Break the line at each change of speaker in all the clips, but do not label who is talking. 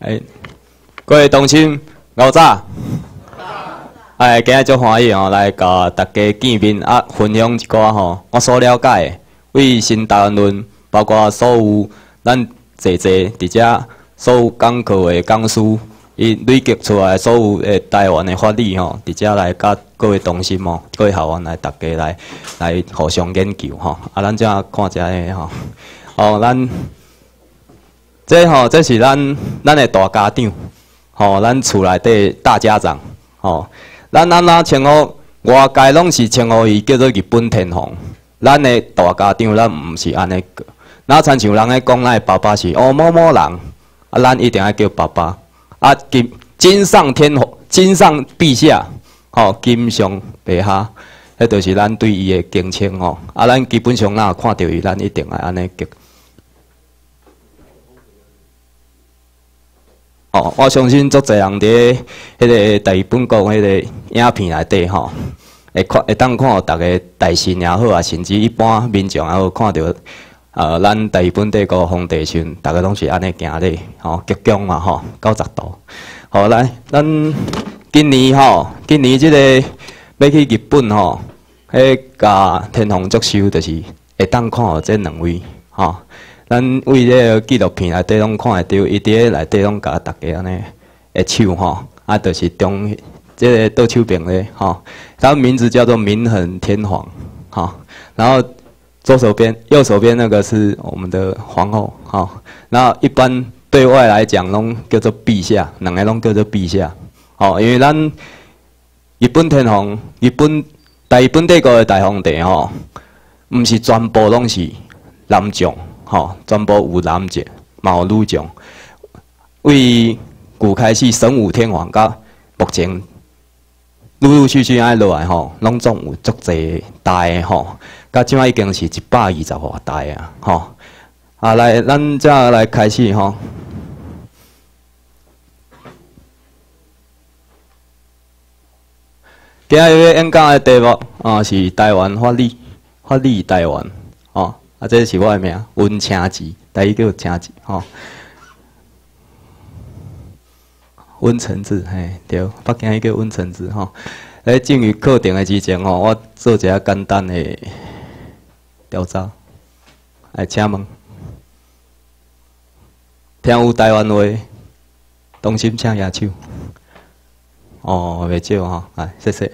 哎，各位同心，老早，哎，今日足欢喜哦，来甲大家见面啊，分享一寡吼，我所了解的，为新台湾论，包括所有咱坐坐伫遮所有讲课的讲师，伊累积出来所有的台湾的法律吼，伫遮来甲各位同心哦，各位校员来大家来来互相研究吼，啊，咱遮看遮个吼，哦，咱。这吼，这是咱咱的大家长，吼，咱厝内底大家长，吼，咱咱那称呼外界拢是称呼伊叫做日本天皇，咱的大家长咱毋是安尼个，那亲像人咧讲，咱的爸爸是哦某某人，啊，咱一定要叫爸爸，啊金金上天皇，金上陛下，吼，金上陛下，迄就是咱对伊的敬称吼，啊，咱基本上若看到伊，咱一定要安尼叫。哦，我相信足侪人伫迄个第二本国迄个影片内底吼，会看会当看到逐个大神也好啊，甚至一般民众也好，看到呃，咱第二本帝国皇帝时，逐个拢是安尼行咧，吼，鞠躬嘛吼，九十度。好来，咱今年吼，今年即个要去日本吼，迄甲天皇祝寿，就是会当看到这两位吼。咱为这个纪录片内底拢看会到，伊伫内底拢甲大家安尼会手吼，啊，就是中这个倒手边咧吼，他名字叫做明恒天皇，吼，然后左手边、右手边那个是我们的皇后，吼，然后一般对外来讲拢叫做陛下，两个拢叫做陛下，吼，因为咱日本天皇、日本大日本帝国的大皇帝吼，毋是全部拢是男将。吼，全部有男将，嘛有女将。为古开始神武天皇，甲目前陆陆续续安落来吼，拢总有足济代吼，甲即摆已经是一百二十外代啊，吼。啊，来，咱再来开始吼。今日要演讲的题目啊，是台湾法律，法律台湾，啊，这是我的名，温清志，第一叫清志，吼。温承志，嘿，对，北京伊叫温承志，吼。在进入课程的之前，吼，我做一下简单的调查。来，请问，听有台湾话，同心请举手。哦，袂少吼，来，谢谢。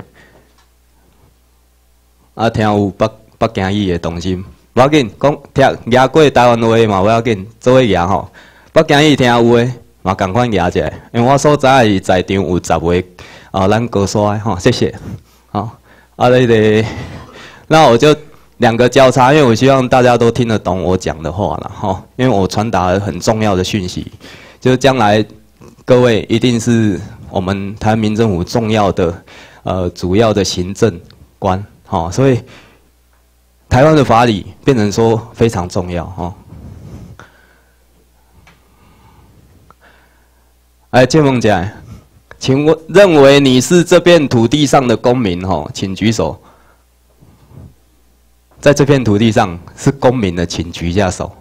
啊，听有北北京语的同心。不要紧，讲听牙过台湾话嘛，不要紧，做位牙吼。北京语听有诶，嘛赶快牙者，因为我所在是在场有十位啊，咱哥说吼，谢谢。好，啊，那个，那我就两个交叉，因为我希望大家都听得懂我讲的话了哈，因为我传达了很重要的讯息，就是将来各位一定是我们台湾民政府重要的呃主要的行政官，好，所以。台湾的法理变成说非常重要哈。哎，建凤姐，请问认为你是这片土地上的公民哈，请举手。在这片土地上是公民的，请举一下手。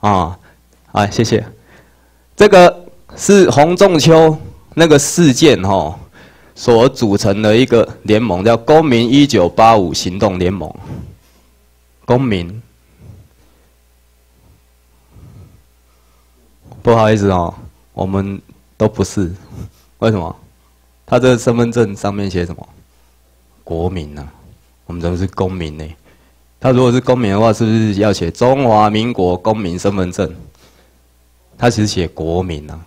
啊，哎，谢谢。这个是洪仲秋那个事件哈。所组成的一个联盟叫“公民一九八五行动联盟”。公民，不好意思哦，我们都不是。为什么？他这个身份证上面写什么？国民呢？我们都是公民呢。他如果是公民的话，是不是要写中华民国公民身份证？他其实写国民呢，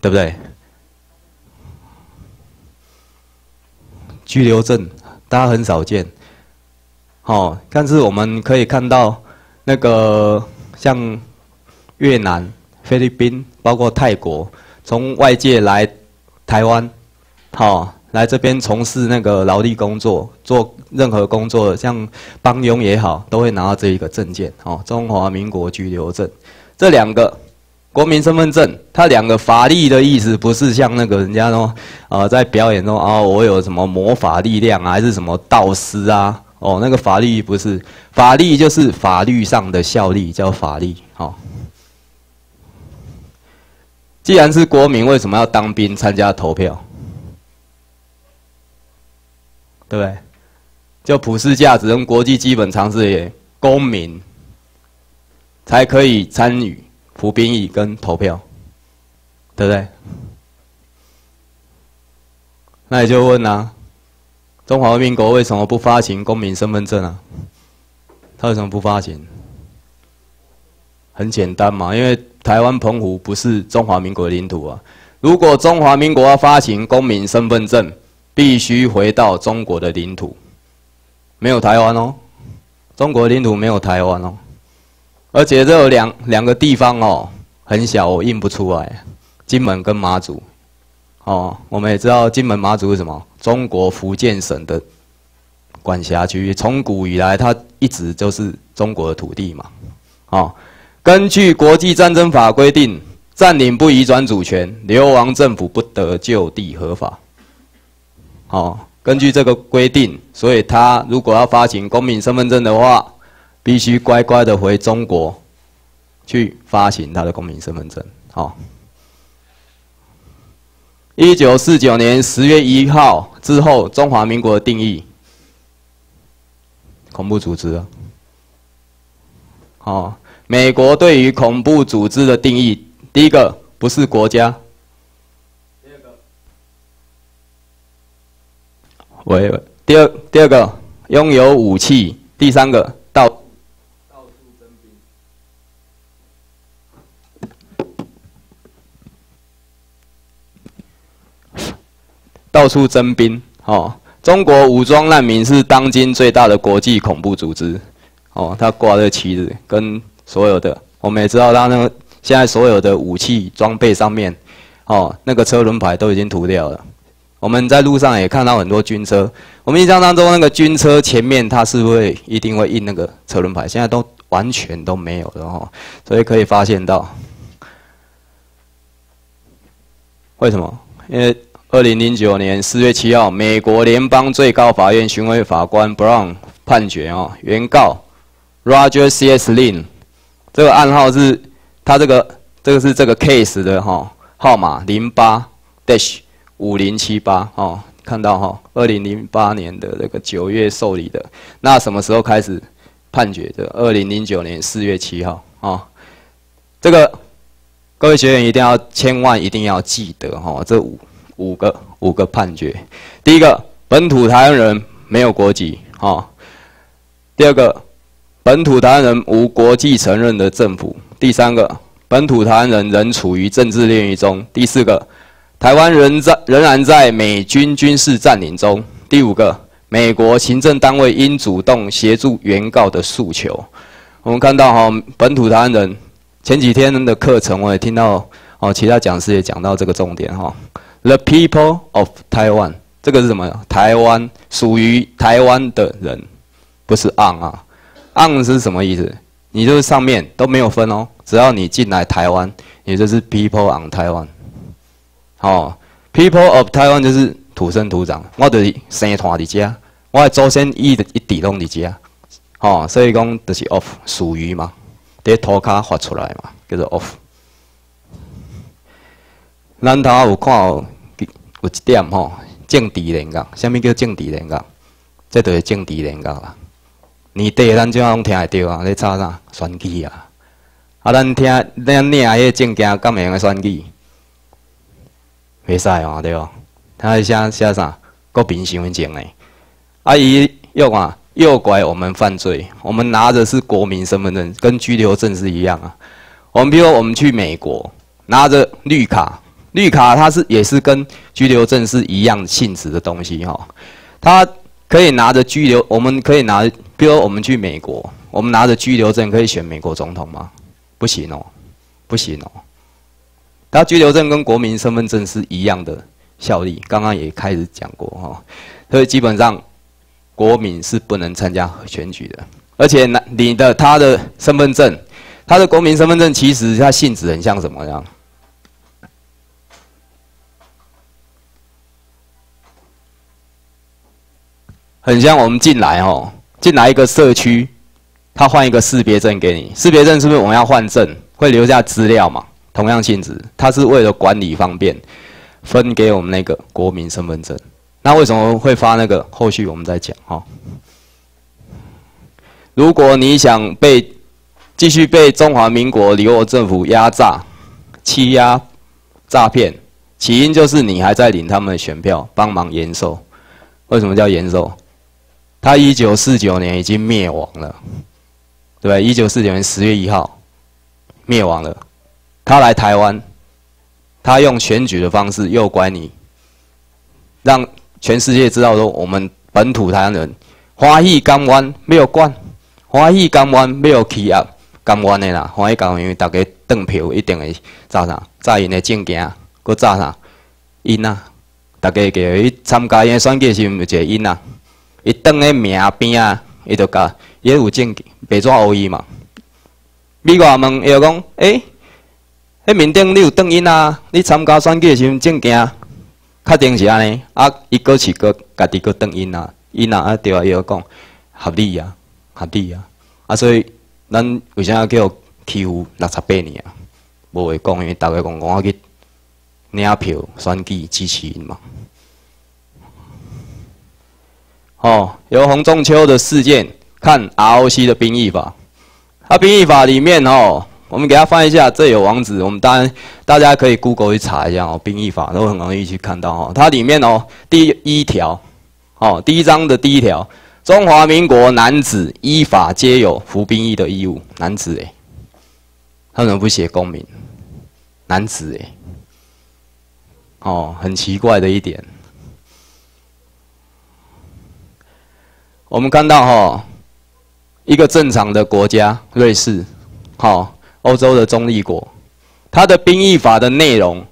对不对？居留证，大家很少见，好，但是我们可以看到，那个像越南、菲律宾，包括泰国，从外界来台湾，好，来这边从事那个劳力工作，做任何工作，像帮佣也好，都会拿到这一个证件，哦，中华民国居留证，这两个。国民身份证，它两个法力的意思不是像那个人家说，呃，在表演中啊，我有什么魔法力量啊，还是什么道师啊？哦，那个法力不是，法力就是法律上的效力，叫法力。好，既然是国民，为什么要当兵参加投票？对不对？就普世价值跟国际基本常识也，公民才可以参与服兵役跟投票，对不对？那你就问啊，中华民国为什么不发行公民身份证啊？他为什么不发行？很简单嘛，因为台湾澎湖不是中华民国的领土啊。如果中华民国要发行公民身份证，必须回到中国的领土。没有台湾哦，中国领土没有台湾哦，而且这有两两个地方哦，很小，我印不出来。金门跟马祖，哦，我们也知道金门马祖是什么？中国福建省的管辖区，从古以来它一直就是中国的土地嘛。哦，根据国际战争法规定，占领不移转主权，流亡政府不得就地合法。哦。根据这个规定，所以他如果要发行公民身份证的话，必须乖乖的回中国去发行他的公民身份证。好，一九四九年十月一号之后，中华民国的定义，恐怖组织啊。好，美国对于恐怖组织的定义，第一个不是国家。第二个喂，第二第二个拥有武器，第三个到到处征兵，到处征兵。哦，中国武装难民是当今最大的国际恐怖组织。哦，他挂这旗子，跟所有的我们也知道，他那个现在所有的武器装备上面，哦，那个车轮牌都已经涂掉了。我们在路上也看到很多军车，我们印象当中那个军车前面它是会一定会印那个车轮牌，现在都完全都没有了哈，所以可以发现到，为什么？因为二零零九年四月七号，美国联邦最高法院巡回法官 Brown 判决哦，原告 Roger C.S. Lin 这个暗号是，他这个这个是这个 case 的哈号码零八 dash。五零七八哦，看到哈，二零零八年的这个九月受理的，那什么时候开始判决的？二零零九年四月七号啊，这个各位学员一定要千万一定要记得哈，这五五个五个判决，第一个本土台湾人没有国籍啊，第二个本土台湾人无国际承认的政府，第三个本土台湾人仍处于政治炼狱中，第四个。台湾仍在仍然在美军军事占领中。第五个，美国行政单位应主动协助原告的诉求。我们看到哈，本土台湾人前几天的课程，我也听到哦，其他讲师也讲到这个重点哈。The people of Taiwan，这个是什么？台湾属于台湾的人，不是 on 啊？on 是什么意思？你就是上面都没有分哦，只要你进来台湾，也就是 people on Taiwan。哦，People of Taiwan 就是土生土长，我就是生团伫遮，我的祖先一一地拢伫遮，哦，所以讲就是 of 属于嘛，伫土骹发出来嘛，叫做 of。咱头有看有有一点吼，政治人格，啥物叫政治人格？这就是政治人格啦。年底咱怎啊拢听会着啊？咧吵啥？选举啊！啊，咱听咱领迄个证件，敢会用个选举？袂使哦，对哦，他写写啥？国民身份证诶，阿姨又啊诱拐我们犯罪，我们拿着是国民身份证，跟居留证是一样啊。我们比如我们去美国，拿着绿卡，绿卡它是也是跟居留证是一样性质的东西哈。他可以拿着居留，我们可以拿，比如我们去美国，我们拿着居留证可以选美国总统吗？不行哦，不行哦。他居留证跟国民身份证是一样的效力，刚刚也开始讲过哈，所以基本上国民是不能参加选举的，而且那你的他的身份证，他的国民身份证其实它性质很像什么样？很像我们进来哦，进来一个社区，他换一个识别证给你，识别证是不是我们要换证，会留下资料嘛？同样性质，它是为了管理方便，分给我们那个国民身份证。那为什么会发那个？后续我们再讲哈。如果你想被继续被中华民国离国政府压榨、欺压、诈骗，起因就是你还在领他们的选票，帮忙延寿。为什么叫延寿？他一九四九年已经灭亡了，对不对？一九四九年十月一号灭亡了。他来台湾，他用选举的方式诱拐你，让全世界知道说我们本土台湾人欢喜甘愿没有管，欢喜甘愿没有企业。甘愿的啦，欢喜甘愿，因为大家登票一定会炸啥？炸因的证件，搁炸啥？因啊！大家叫伊参加因选举时，有一个因啊！伊登个名边啊，伊就甲伊有证件，白纸黑字嘛。美国问伊就讲：诶，迄面顶你有登因啊？你参加选举时阵证件，确定是安尼？啊，伊搁是搁家己搁登因啊？因啊，啊对啊，伊就讲合理啊，合理啊！啊，所以。咱为啥叫欺负六十八年啊？无会讲，因为大家讲讲去领票选举支持因嘛。哦，由洪仲秋的事件看 ROC 的兵役法。它兵役法里面哦，我们给他翻一下，这有网址，我们当然大家可以 Google 去查一下哦。兵役法都很容易去看到哦。它里面哦，第一条，哦，第一章的第一条。中华民国男子依法皆有服兵役的义务。男子哎，他怎么不写公民？男子哎，哦，很奇怪的一点。我们看到哈，一个正常的国家瑞士，好，欧洲的中立国，它的兵役法的内容，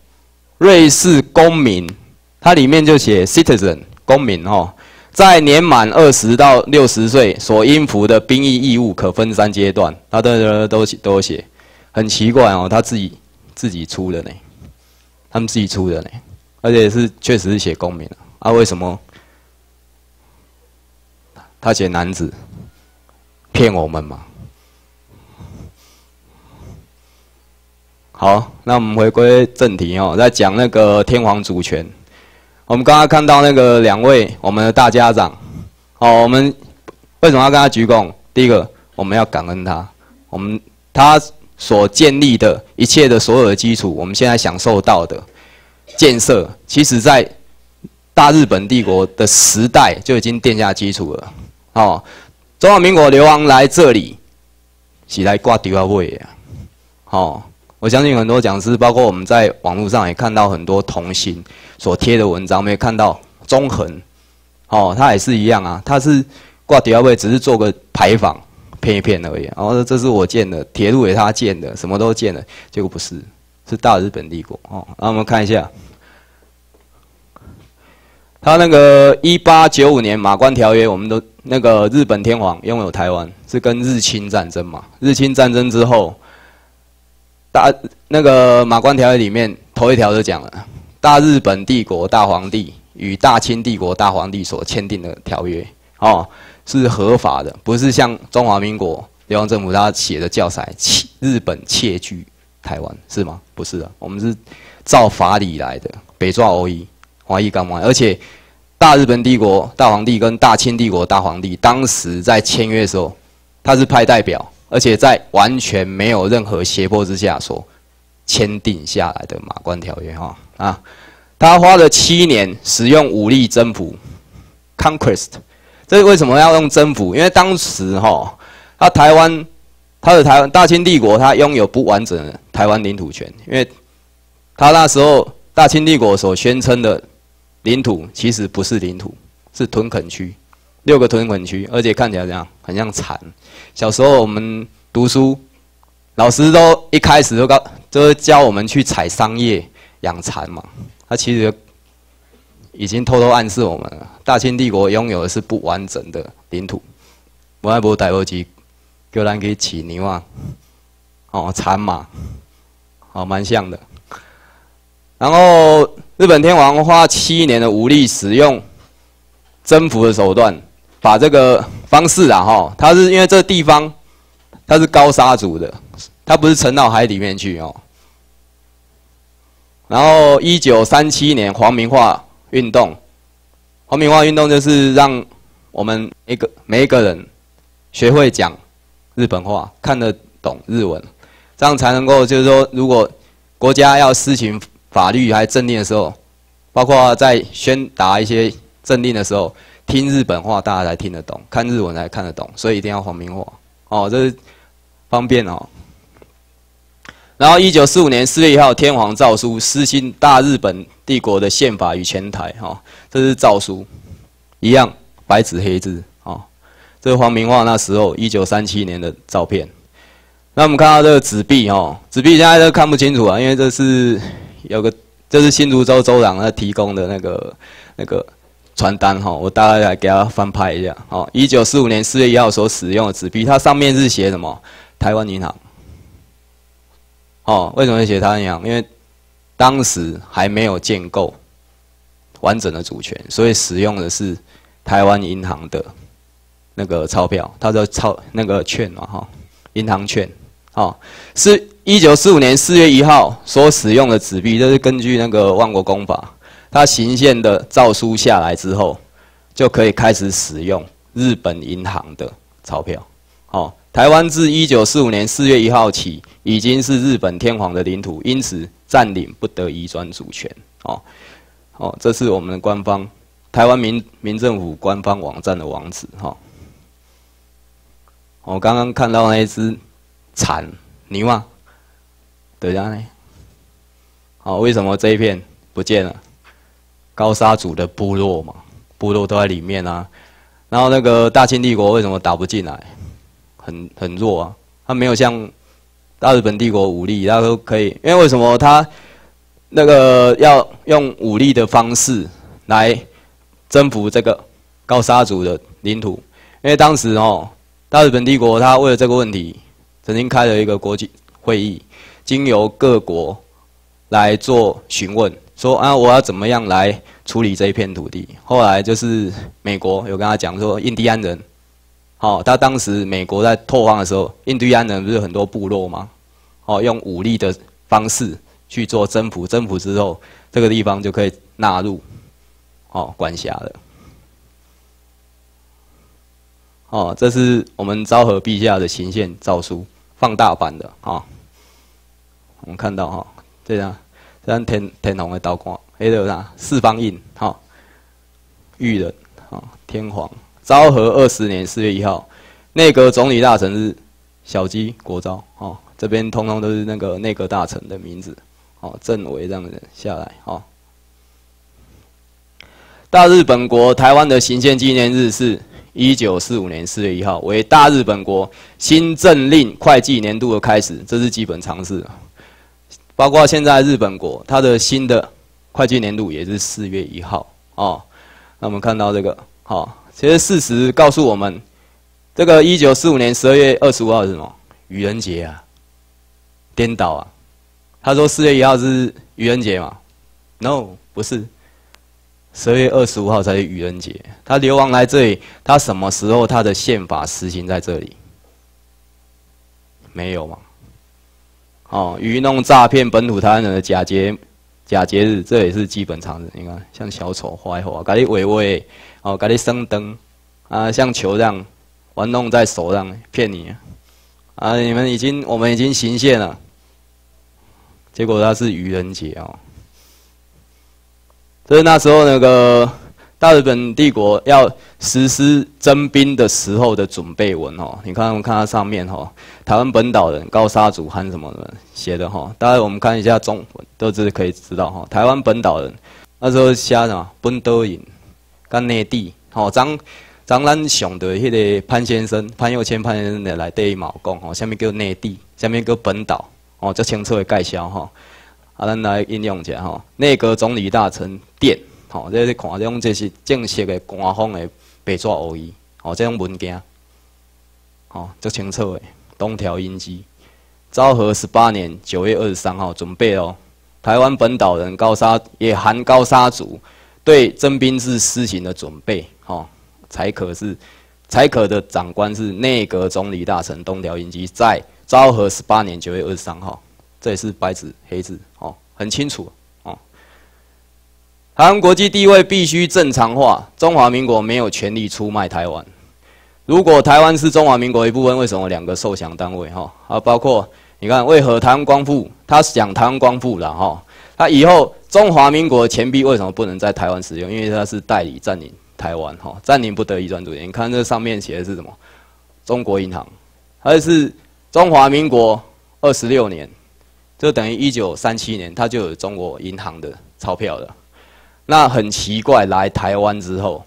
瑞士公民，它里面就写 citizen 公民哦。在年满二十到六十岁所应服的兵役义务可分三阶段，他的都都都写，很奇怪哦，他自己自己出的呢，他们自己出的呢，而且是确实是写公民啊，为什么他写男子骗我们嘛？好，那我们回归正题哦，在讲那个天皇主权。我们刚刚看到那个两位我们的大家长，哦，我们为什么要跟他鞠躬？第一个，我们要感恩他，我们他所建立的一切的所有的基础，我们现在享受到的建设，其实在大日本帝国的时代就已经奠下基础了。哦，中华民国流亡来这里，是来挂第二位啊，哦。我相信很多讲师，包括我们在网络上也看到很多同行所贴的文章，没有看到中横，哦，他也是一样啊，他是挂第二位，只是做个牌坊骗一骗而已。然后这是我建的，铁路也他建的，什么都建的，结果不是，是大日本帝国哦。那我们看一下，他那个一八九五年马关条约，我们都那个日本天皇拥有台湾，是跟日清战争嘛？日清战争之后。大那个马关条约里面头一条就讲了，大日本帝国大皇帝与大清帝国大皇帝所签订的条约，哦，是合法的，不是像中华民国流亡政府他写的教材，窃日本窃据台湾是吗？不是的，我们是照法理来的，北抓欧裔，华裔干嘛？而且大日本帝国大皇帝跟大清帝国大皇帝当时在签约的时候，他是派代表。而且在完全没有任何胁迫之下所签订下来的马关条约，哈啊，他花了七年使用武力征服，conquest，这是为什么要用征服？因为当时哈，他台湾，他的台湾大清帝国，他拥有不完整的台湾领土权，因为他那时候大清帝国所宣称的领土其实不是领土，是屯垦区。六个屯垦区，而且看起来怎样？很像蚕。小时候我们读书，老师都一开始就告，就是教我们去采桑叶养蚕嘛。他其实已经偷偷暗示我们了：大清帝国拥有的是不完整的领土。我爱博代波机，叫咱去起牛啊，哦，蚕马，哦，蛮像的。然后日本天皇花七年的武力使用征服的手段。把这个方式啊，哈，它是因为这地方它是高沙族的，它不是沉到海里面去哦，然后一九三七年皇民化运动，皇民化运动就是让我们一个每一个人学会讲日本话，看得懂日文，这样才能够就是说，如果国家要施行法律还政令的时候，包括在宣达一些政令的时候，听日本话大家才听得懂，看日文才看得懂，所以一定要皇民化哦，这是方便哦。然后，一九四五年四月一号，天皇诏书施行大日本帝国的宪法与前台，哈，这是诏书，一样白纸黑字，哦，这是黄明化那时候一九三七年的照片。那我们看到这个纸币，哦，纸币现在都看不清楚啊，因为这是有个，这是新竹州州长他提供的那个那个传单，哈，我大概来给他翻拍一下，哦，一九四五年四月一号所使用的纸币，它上面是写什么？台湾银行。哦，为什么会写台湾银行？因为当时还没有建构完整的主权，所以使用的是台湾银行的那个钞票，它叫钞那个券嘛，哈，银行券。哦，是一九四五年四月一号所使用的纸币，这是根据那个万国公法，它行宪的诏书下来之后，就可以开始使用日本银行的钞票。哦。台湾自一九四五年四月一号起，已经是日本天皇的领土，因此占领不得移转主权。哦，哦，这是我们的官方台湾民民政府官方网站的网址。哈，我刚刚看到那一只蝉，你吗？对呀呢。好，为什么这一片不见了？高沙族的部落嘛，部落都在里面啊。然后那个大清帝国为什么打不进来？很很弱啊，他没有像大日本帝国武力，他都可以。因为为什么他那个要用武力的方式来征服这个高沙族的领土？因为当时哦，大日本帝国他为了这个问题，曾经开了一个国际会议，经由各国来做询问，说啊，我要怎么样来处理这一片土地？后来就是美国有跟他讲说，印第安人。好，他当时美国在拓荒的时候，印第安人不是很多部落吗？哦，用武力的方式去做征服，征服之后，这个地方就可以纳入哦管辖了。哦，这是我们昭和陛下的行宪诏书放大版的啊。我们看到哈，这样这样天天皇的刀光，还有啥四方印哈，裕人啊，天皇。昭和二十年四月一号，内阁总理大臣是小鸡国昭哦，这边通通都是那个内阁大臣的名字哦，政委这样子下来哦。大日本国台湾的行宪纪念日是一九四五年四月一号，为大日本国新政令会计年度的开始，这是基本常识。包括现在日本国它的新的会计年度也是四月一号哦。那我们看到这个好。其实事实告诉我们，这个一九四五年十二月二十五号是什么？愚人节啊！颠倒啊！他说四月一号是愚人节嘛？No，不是，十二月二十五号才是愚人节。他流亡来这里，他什么时候他的宪法实行在这里？没有嘛？哦，愚弄诈骗本土台湾人的假节假节日，这也是基本常识。你看，像小丑坏话，搞你维维。哦，给你升灯，啊，像球这样玩弄在手上骗你，啊，啊你们已经我们已经行线了，结果他是愚人节哦。这是那时候那个大日本帝国要实施征兵的时候的准备文哦。你看，我看它上面哈，台湾本岛人高沙族和什么的写的哈。大概我们看一下中文，都是可以知道哈。台湾本岛人那时候写什么本岛人。跟内地，吼，张张兰雄的迄个潘先生潘佑谦潘先生的来对毛讲，吼，下面叫内地，下面叫本岛，哦，较清楚的介绍，吼，啊，咱来应用一下，吼，内阁总理大臣电，吼，这是看这种这是正式的官方的白纸而已，吼，这种文件，吼，较清楚的东条英机，昭和十八年九月二十三号准备哦，台湾本岛人高沙也含高沙族。对征兵制施行的准备，哦，才可是，才可的长官是内阁总理大臣东条英机，在昭和十八年九月二十三号，这也是白纸黑字，哦，很清楚，台湾国际地位必须正常化，中华民国没有权利出卖台湾。如果台湾是中华民国一部分，为什么两个受降单位哈？啊，包括你看，为何台湾光复？他讲台湾光复了哈，他以后中华民国钱币为什么不能在台湾使用？因为他是代理占领台湾哈，占领不得已专主权。你看这上面写的是什么？中国银行，还是中华民国二十六年，就等于一九三七年，他就有中国银行的钞票了。那很奇怪，来台湾之后，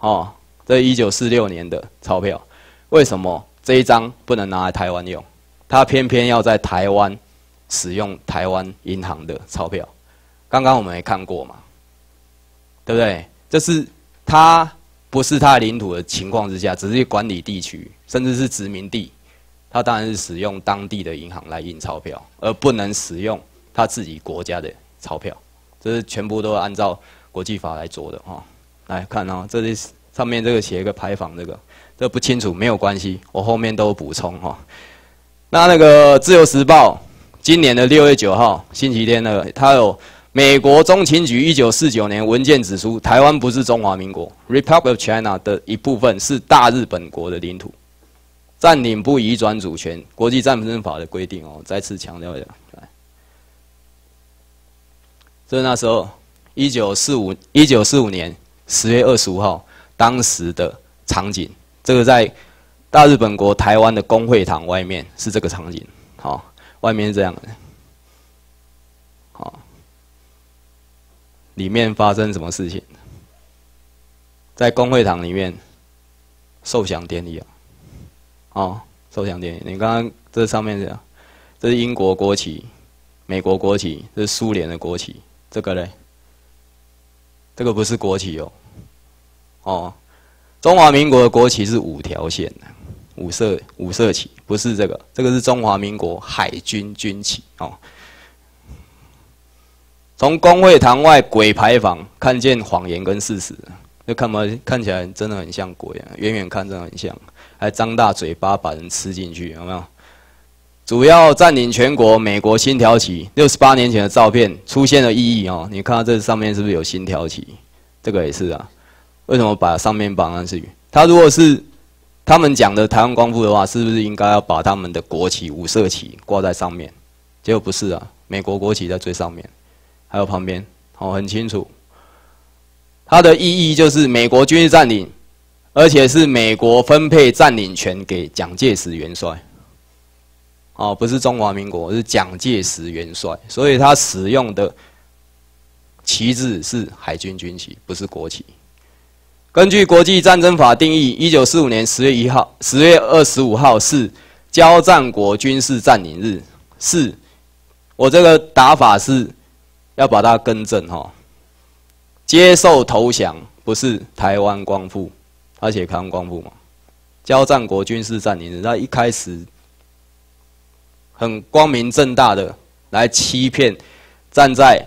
哦，这一九四六年的钞票，为什么这一张不能拿来台湾用？他偏偏要在台湾使用台湾银行的钞票。刚刚我们也看过嘛，对不对？这是他不是他领土的情况之下，只是管理地区，甚至是殖民地，他当然是使用当地的银行来印钞票，而不能使用他自己国家的钞票。这是全部都按照国际法来做的哈，来看哦，这里上面这个写一个牌坊，这个这不清楚没有关系，我后面都补充哈。那那个自由时报今年的六月九号星期天呢，它有美国中情局一九四九年文件指出，台湾不是中华民国 （Republic of China） 的一部分，是大日本国的领土，占领不移转主权，国际战争法的规定哦，再次强调一下。这是那时候，一九四五一九四五年十月二十五号，当时的场景。这个在大日本国台湾的公会堂外面是这个场景，好，外面是这样的，好，里面发生什么事情？在公会堂里面，受降典礼啊，哦，受降典礼。你刚刚这上面这样，这是英国国旗，美国国旗，这是苏联的国旗。这个嘞，这个不是国旗哦，哦，中华民国的国旗是五条线的，五色五色旗，不是这个，这个是中华民国海军军旗哦。从工会堂外鬼牌坊看见谎言跟事实，那看嘛看起来真的很像鬼啊，远远看真的很像，还张大嘴巴把人吃进去，有没有？主要占领全国，美国新条旗，六十八年前的照片出现了意义哦。你看到这上面是不是有新条旗？这个也是啊。为什么把上面绑上去？他如果是他们讲的台湾光复的话，是不是应该要把他们的国旗五色旗挂在上面？结果不是啊，美国国旗在最上面，还有旁边哦，很清楚。它的意义就是美国军事占领，而且是美国分配占领权给蒋介石元帅。哦，不是中华民国，是蒋介石元帅，所以他使用的旗帜是海军军旗，不是国旗。根据国际战争法定义，一九四五年十月一号、十月二十五号是交战国军事占领日。是，我这个打法是要把它更正哈。接受投降不是台湾光复，而且台湾光复嘛，交战国军事占领日，他一开始。很光明正大的来欺骗站在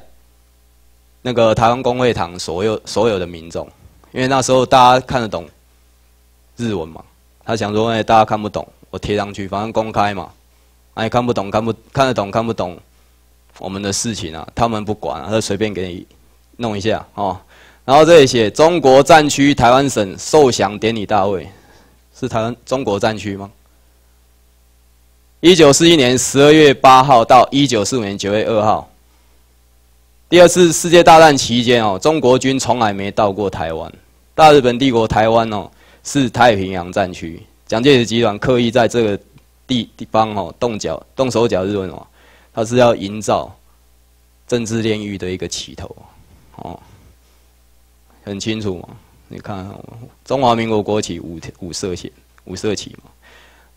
那个台湾公会堂所有所有的民众，因为那时候大家看得懂日文嘛，他想说哎大家看不懂，我贴上去，反正公开嘛，哎看不懂看不看得懂看不懂我们的事情啊，他们不管，他随便给你弄一下哦。然后这里写中国战区台湾省受降典礼大会，是台湾中国战区吗？一九四一年十二月八号到一九四五年九月二号，第二次世界大战期间哦，中国军从来没到过台湾。大日本帝国台湾哦是太平洋战区，蒋介石集团刻意在这个地地方哦动脚动手脚，日本哦，他是要营造政治炼狱的一个起头哦，很清楚嘛？你看中华民国国旗五五色旗五色旗嘛，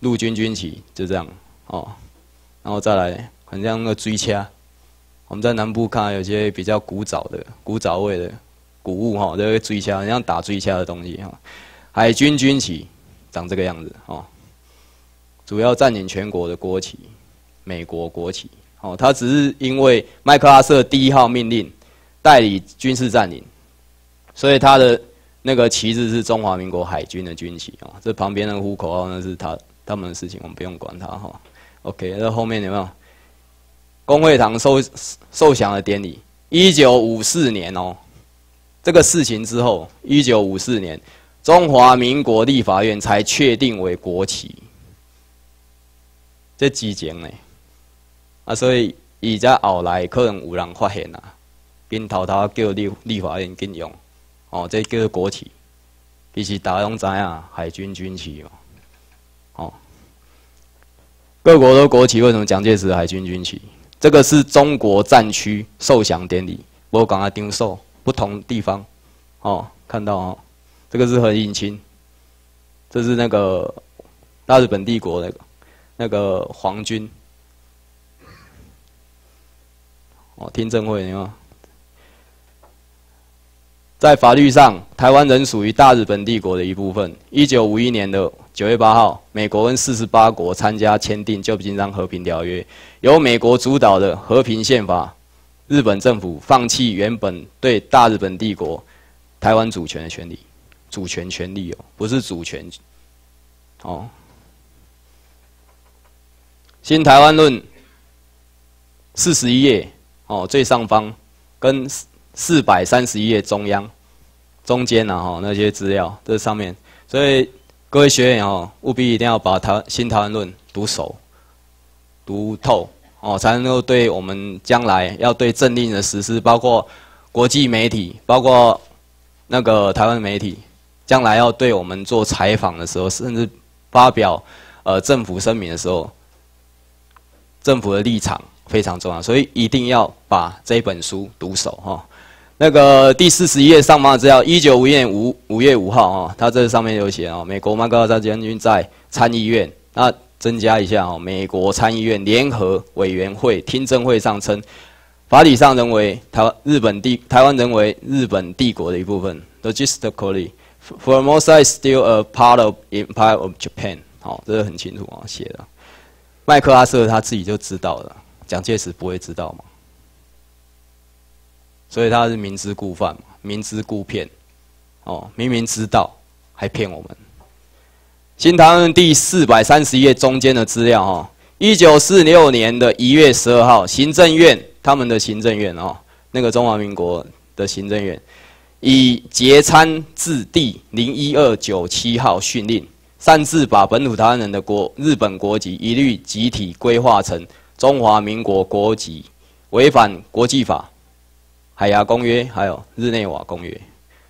陆军军旗就这样。哦，然后再来，很像那个锥掐。我们在南部看有些比较古早的、古早味的古物哈，这个锥掐，很像打锥掐的东西哈。海军军旗长这个样子哦，主要占领全国的国旗，美国国旗哦。它只是因为麦克阿瑟第一号命令代理军事占领，所以它的那个旗帜是中华民国海军的军旗哦。这旁边那个虎口号那是他他们的事情，我们不用管它哈。OK，那后面有没有？公会堂受受降的典礼，一九五四年哦，这个事情之后，一九五四年，中华民国立法院才确定为国旗。这之前呢，啊，所以以在后来可能有人发现啊，跟偷偷叫立立法院禁用，哦，这叫国旗，其实大家拢知影海军军旗，哦，各国的国旗为什么蒋介石海军军旗？这个是中国战区受降典礼，我讲啊，丁寿不同地方，哦，看到哦，这个是很引清，这是那个大日本帝国那个。那个皇军，哦，听证会，你看，在法律上，台湾仍属于大日本帝国的一部分。一九五一年的九月八号，美国跟四十八国参加签订《旧金山和平条约》，由美国主导的和平宪法。日本政府放弃原本对大日本帝国台湾主权的权利，主权权利哦，不是主权，哦。新台湾论四十一页哦，最上方跟四百三十一页中央中间呐哈那些资料这上面，所以各位学员哦，务必一定要把台新台湾论读熟、读透哦，才能够对我们将来要对政令的实施，包括国际媒体，包括那个台湾媒体，将来要对我们做采访的时候，甚至发表呃政府声明的时候。政府的立场非常重要，所以一定要把这本书读熟哈。那个第四十一页上方的资料，一九五一年五五月五号啊，它这上面有写哦，美国麦克阿瑟将军在参议院，那增加一下哦，美国参议院联合委员会听证会上称，法理上认为台湾日本帝台湾认为日本帝国的一部分，logistically，Formosa is still a part of Empire of Japan。好，这个很清楚啊，写的。麦克阿瑟他自己就知道了，蒋介石不会知道嘛，所以他是明知故犯，明知故骗，哦，明明知道还骗我们。新唐第四百三十页中间的资料哈，一九四六年的一月十二号，行政院他们的行政院哦，那个中华民国的行政院，以节参字第零一二九七号训令。擅自把本土台湾人的国日本国籍一律集体规划成中华民国国籍，违反国际法、海牙公约，还有日内瓦公约。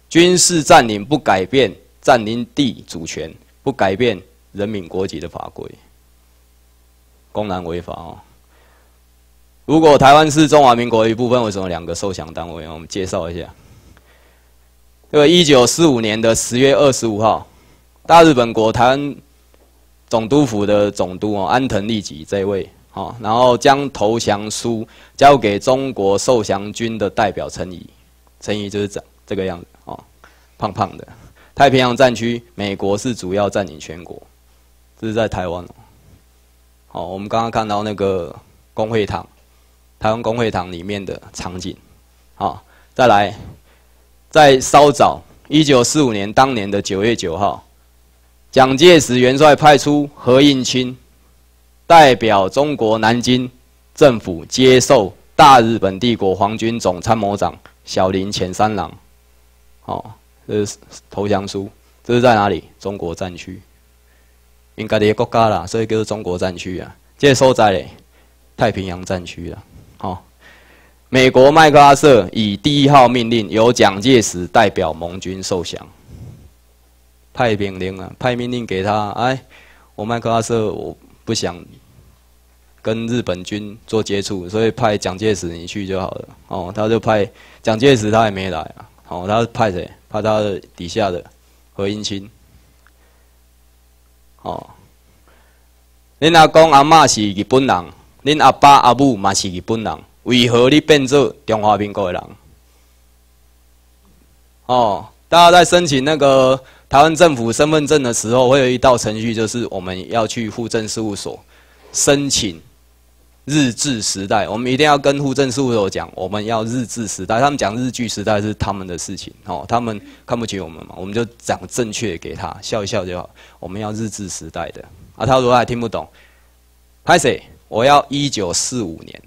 军事占领不改变占领地主权，不改变人民国籍的法规，公然违法哦。如果台湾是中华民国的一部分，为什么两个受降单位？我们介绍一下。这个一九四五年的十月二十五号。大日本国台湾总督府的总督哦，安藤利吉这位哦，然后将投降书交给中国受降军的代表陈仪，陈仪就是这这个样子哦，胖胖的。太平洋战区，美国是主要占领全国，这是在台湾哦。好，我们刚刚看到那个工会堂，台湾工会堂里面的场景。好，再来，在稍早，一九四五年当年的九月九号。蒋介石元帅派出何应钦代表中国南京政府接受大日本帝国皇军总参谋长小林前三郎，哦，这是投降书，这是在哪里？中国战区，应该的国家啦，所以叫做中国战区啊。接收在嘞，太平洋战区了。哦，美国麦克阿瑟以第一号命令由蒋介石代表盟军受降。派命令啊，派命令给他。哎，我麦克阿瑟，我不想跟日本军做接触，所以派蒋介石你去就好了。哦，他就派蒋介石，他也没来啊。哦，他派谁？派他的底下的何应钦。哦，恁阿公阿妈是日本人，恁阿爸阿母嘛是日本人，为何你变做中华民国的人？哦，大家在申请那个。台湾政府身份证的时候，会有一道程序，就是我们要去户政事务所申请日治时代。我们一定要跟户政事务所讲，我们要日治时代。他们讲日据时代是他们的事情，哦，他们看不起我们嘛，我们就讲正确给他笑一笑就好。我们要日治时代的啊，他如果还听不懂，拍谁？我要一九四五年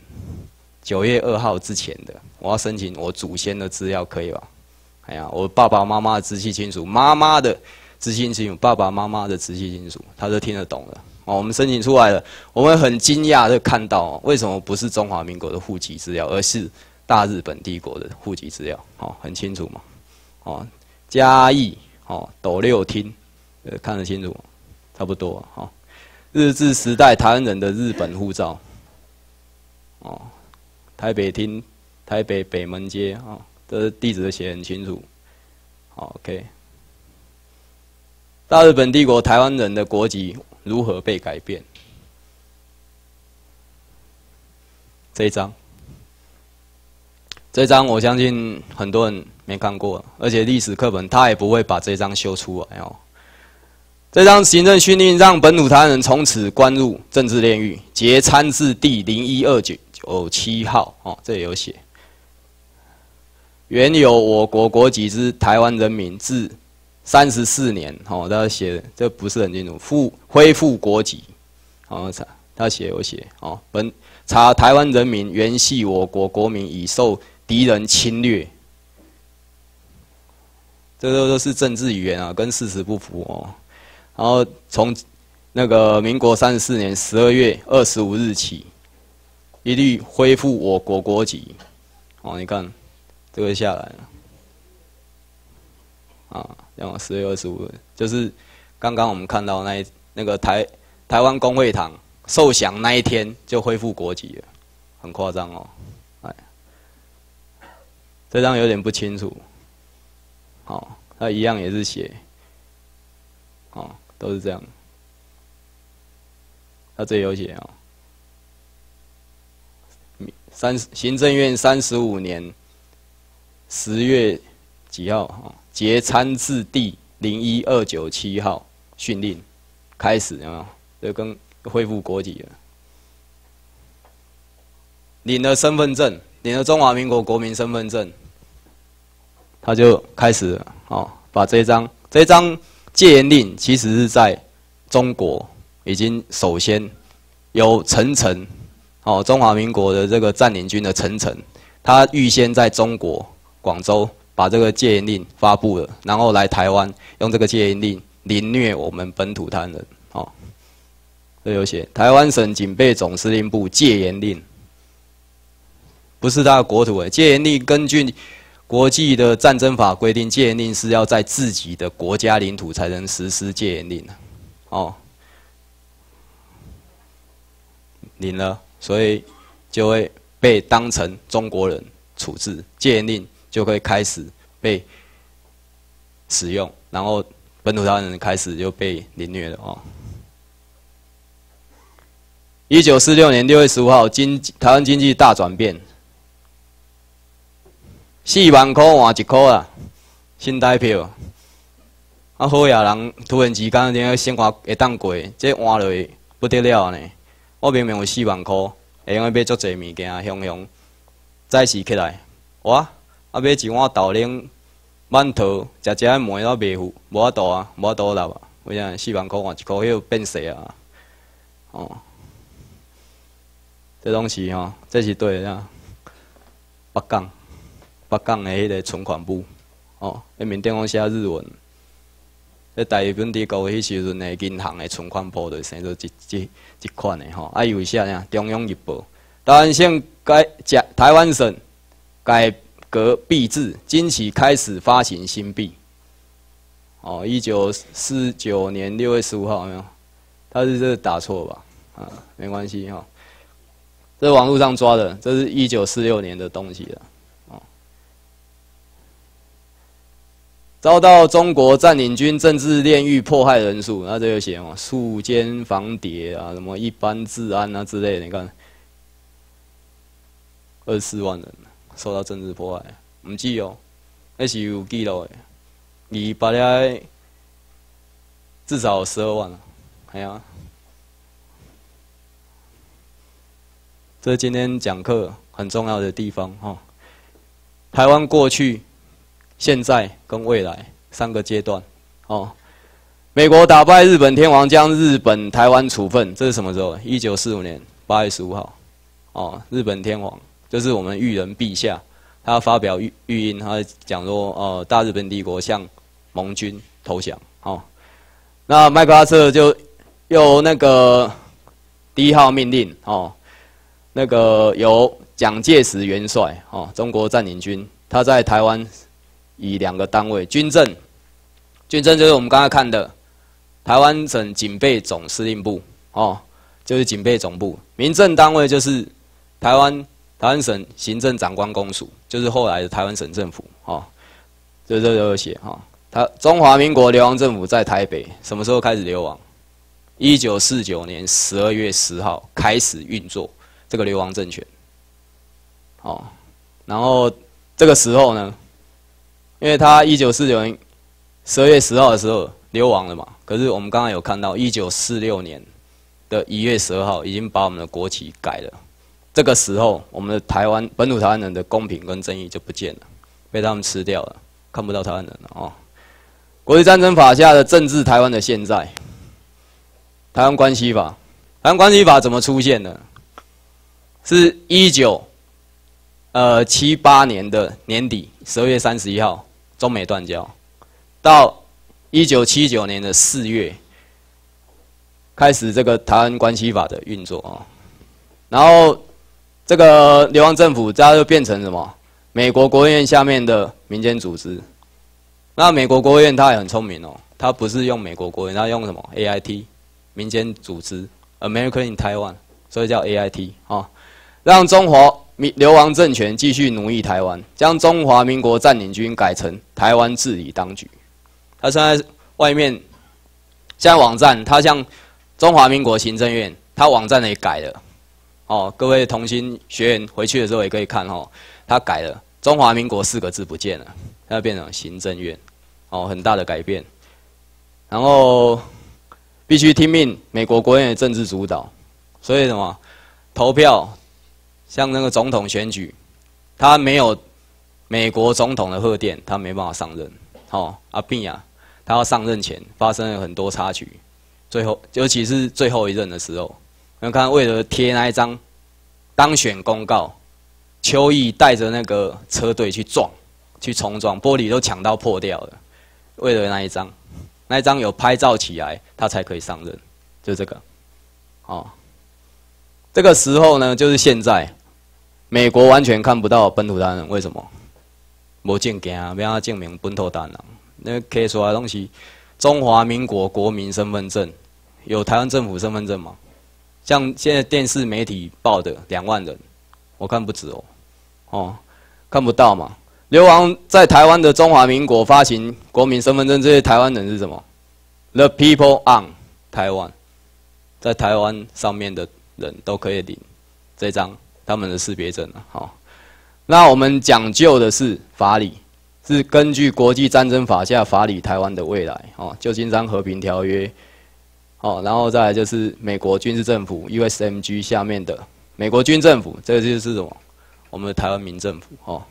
九月二号之前的，我要申请我祖先的资料，可以吧？哎呀，我爸爸妈妈的直系亲属，妈妈的直系亲属，爸爸妈妈的直系亲属，他都听得懂的。哦，我们申请出来了，我们很惊讶的看到，为什么不是中华民国的户籍资料，而是大日本帝国的户籍资料？哦，很清楚嘛。哦，嘉义，哦，斗六厅，呃，看得清楚，差不多。哦，日治时代台湾人的日本护照。哦，台北厅，台北北门街，哦，这地址写很清楚。OK，大日本帝国台湾人的国籍。如何被改变？这一张，这张我相信很多人没看过，而且历史课本他也不会把这张修出来哦。这张行政训令让本土台湾人从此关入政治炼狱，结参字第零一二九九七号哦，这也有写，原有我国国籍之台湾人民自。三十四年，哦，他写的这不是很清楚，复恢复国籍，哦，查他写有写，哦，本查台湾人民原系我国国民，已受敌人侵略，这都都是政治语言啊，跟事实不符哦。然后从那个民国三十四年十二月二十五日起，一律恢复我国国籍，哦，你看这个下来了，啊。然后十月二十五日，就是刚刚我们看到那一那个台台湾公会堂受降那一天就恢复国籍了，很夸张哦，哎，这张有点不清楚，好，他一样也是写，哦，都是这样，他这有写哦，三行政院三十五年十月几号？啊？节参至第零一二九七号？训令开始，有没有？就跟恢复国籍了。领了身份证，领了中华民国国民身份证，他就开始了。哦，把这张这张戒严令，其实是在中国已经首先由陈诚，哦，中华民国的这个占领军的陈诚，他预先在中国广州。把这个戒严令发布了，然后来台湾用这个戒严令凌虐我们本土滩人，哦，这有写台湾省警备总司令部戒严令，不是他的国土诶，戒严令根据国际的战争法规定，戒严令是要在自己的国家领土才能实施戒严令哦，领了，所以就会被当成中国人处置，戒严令。就会开始被使用，然后本土台湾人开始就被凌虐了哦。一九四六年六月十五号，经台湾经济大转变，四万块换一块啊，新台票。啊，好野人突然之间，这生活会当过，这换落不得了呢。我明明有四万块，会用买足济物件，雄雄再次起来，哇！啊，买一碗豆奶、馒头，食食诶糜都袂付，无法度啊，无法度啦吧？为啥四万箍换一箍，迄个变细啊？哦，这拢是吼，这是对啊。北港，北港诶迄个存款部，哦，迄面顶方写日文。迄大日本帝国迄时阵诶银行诶存款部，就生做一、即、一款诶吼。啊，伊为啥呢？中央日报，台湾省改，台湾省改。革币制，今起开始发行新币。哦，一九四九年六月十五号，没有？他是这打错吧？啊，没关系哈。这网络上抓的，这是一九四六年的东西了。哦，遭到中国占领军政治炼狱迫害人数，那这个写嘛，数间防谍啊，什么一般治安啊之类的，你看，二十四万人。受到政治迫害，唔止哦，那是有记录的，二百了至少十二万了，系啊。这今天讲课很重要的地方哈。台湾过去、现在跟未来三个阶段哦。美国打败日本天皇，将日本台湾处分，这是什么时候？一九四五年八月十五号。哦，日本天皇。就是我们裕仁陛下，他发表预预音，他讲说，呃，大日本帝国向盟军投降，哦，那麦克阿瑟就由那个第一号命令，哦，那个由蒋介石元帅，哦，中国占领军，他在台湾以两个单位，军政，军政就是我们刚才看的台湾省警备总司令部，哦，就是警备总部，民政单位就是台湾台湾省行政长官公署，就是后来的台湾省政府，哦，这这都有写，哈。他中华民国流亡政府在台北什么时候开始流亡？一九四九年十二月十号开始运作这个流亡政权。哦，然后这个时候呢，因为他一九四九年十二月十号的时候流亡了嘛，可是我们刚刚有看到一九四六年的一月十二号已经把我们的国旗改了。这个时候，我们的台湾本土台湾人的公平跟正义就不见了，被他们吃掉了，看不到台湾人了哦。国际战争法下的政治台湾的现在，台湾关系法，台湾关系法怎么出现的？是一九呃七八年的年底十二月三十一号，中美断交，到一九七九年的四月，开始这个台湾关系法的运作啊，然后这个流亡政府，它就变成什么？美国国务院下面的民间组织。那美国国务院它也很聪明哦，它不是用美国国务院，他用什么 A I T 民间组织 American in Taiwan，所以叫 A I T 啊，让中华民流亡政权继续奴役台湾，将中华民国占领军改成台湾治理当局。他现在外面现在网站，他像中华民国行政院，他网站也改了哦。各位同心学员回去的时候也可以看哦，他改了中华民国四个字不见了，要变成行政院。哦，很大的改变，然后必须听命美国国务院的政治主导，所以什么投票，像那个总统选举，他没有美国总统的贺电，他没办法上任。哦，阿扁啊，他要上任前发生了很多插曲，最后尤其是最后一任的时候，你看为了贴那一张当选公告，邱毅带着那个车队去撞，去冲撞，玻璃都抢到破掉了。为了那一张，那一张有拍照起来，他才可以上任，就这个，哦，这个时候呢，就是现在，美国完全看不到本土单人，为什么？无证件啊，要证明本土单人，那开出来东西，中华民国国民身份证，有台湾政府身份证吗？像现在电视媒体报的两万人，我看不止哦，哦，看不到嘛。流亡在台湾的中华民国发行国民身份证，这些台湾人是什么？The people on 台湾，在台湾上面的人都可以领这张他们的识别证了。好，那我们讲究的是法理，是根据国际战争法下法理台湾的未来。哦，旧金山和平条约，哦，然后再来就是美国军事政府 USMG 下面的美国军政府，这个就是什么？我们的台湾民政府。哦。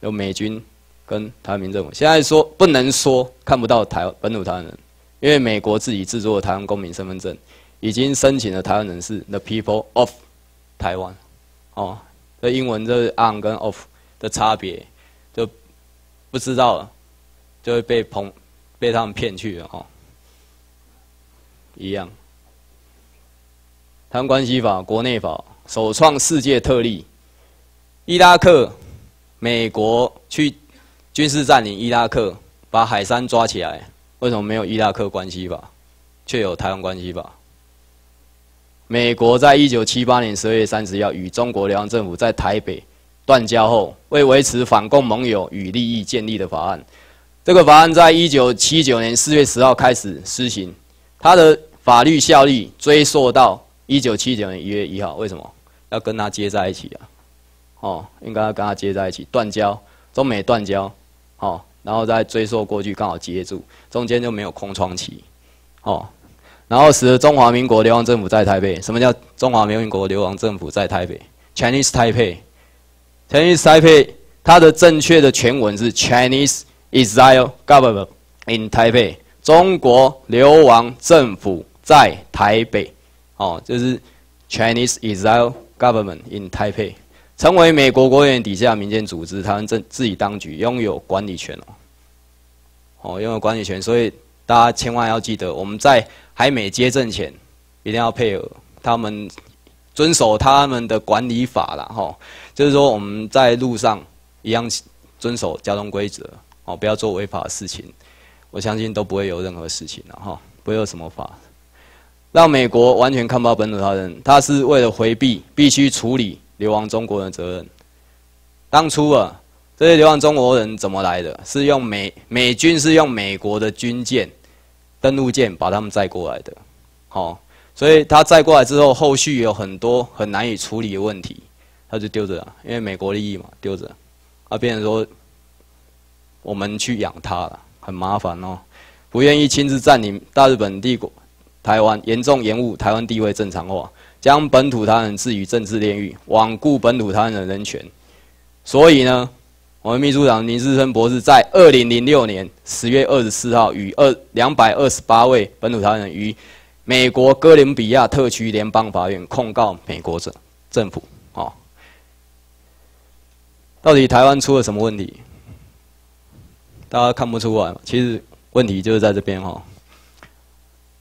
有美军跟台湾民政府，现在说不能说看不到台本土台湾人，因为美国自己制作的台湾公民身份证已经申请了台湾人士 the people of 台湾，哦，这英文这 on 跟 off 的差别就不知道了，就会被捧被他们骗去了哦，一样。台湾关系法国内法首创世界特例，伊拉克。美国去军事占领伊拉克，把海山抓起来，为什么没有伊拉克关系法，却有台湾关系法？美国在一九七八年十二月三十要与中国流亡政府在台北断交后，为维持反共盟友与利益建立的法案，这个法案在一九七九年四月十号开始施行，它的法律效力追溯到一九七九年一月一号，为什么要跟它接在一起啊？哦，应该要跟他接在一起，断交，中美断交，哦，然后再追溯过去，刚好接住，中间就没有空窗期，哦，然后使得中华民国流亡政府在台北。什么叫中华民国流亡政府在台北？Chinese Taipei，Chinese Taipei，它的正确的全文是 Chinese Exile Government in Taipei，中国流亡政府在台北，哦，就是 Chinese Exile Government in Taipei。成为美国国务院底下民间组织，台湾政自己当局拥有管理权哦，哦，拥有管理权，所以大家千万要记得，我们在海美接政前，一定要配合他们，遵守他们的管理法啦，哈，就是说我们在路上一样遵守交通规则，哦，不要做违法的事情，我相信都不会有任何事情了，哈，不会有什么法。让美国完全看不到本土他人，他是为了回避必须处理流亡中国人的责任。当初啊，这些流亡中国人怎么来的？是用美美军是用美国的军舰、登陆舰把他们载过来的。好，所以他载过来之后，后续有很多很难以处理的问题，他就丢着了，因为美国利益嘛，丢着。啊，变成说我们去养他了，很麻烦哦，不愿意亲自占领大日本帝国。台湾严重延误台湾地位正常化，将本土台湾人置于政治炼狱，罔顾本土台湾人人权。所以呢，我们秘书长林志生博士在二零零六年十月二十四号，与二两百二十八位本土台湾人于美国哥伦比亚特区联邦法院控告美国政政府。哦，到底台湾出了什么问题？大家看不出来其实问题就是在这边哈。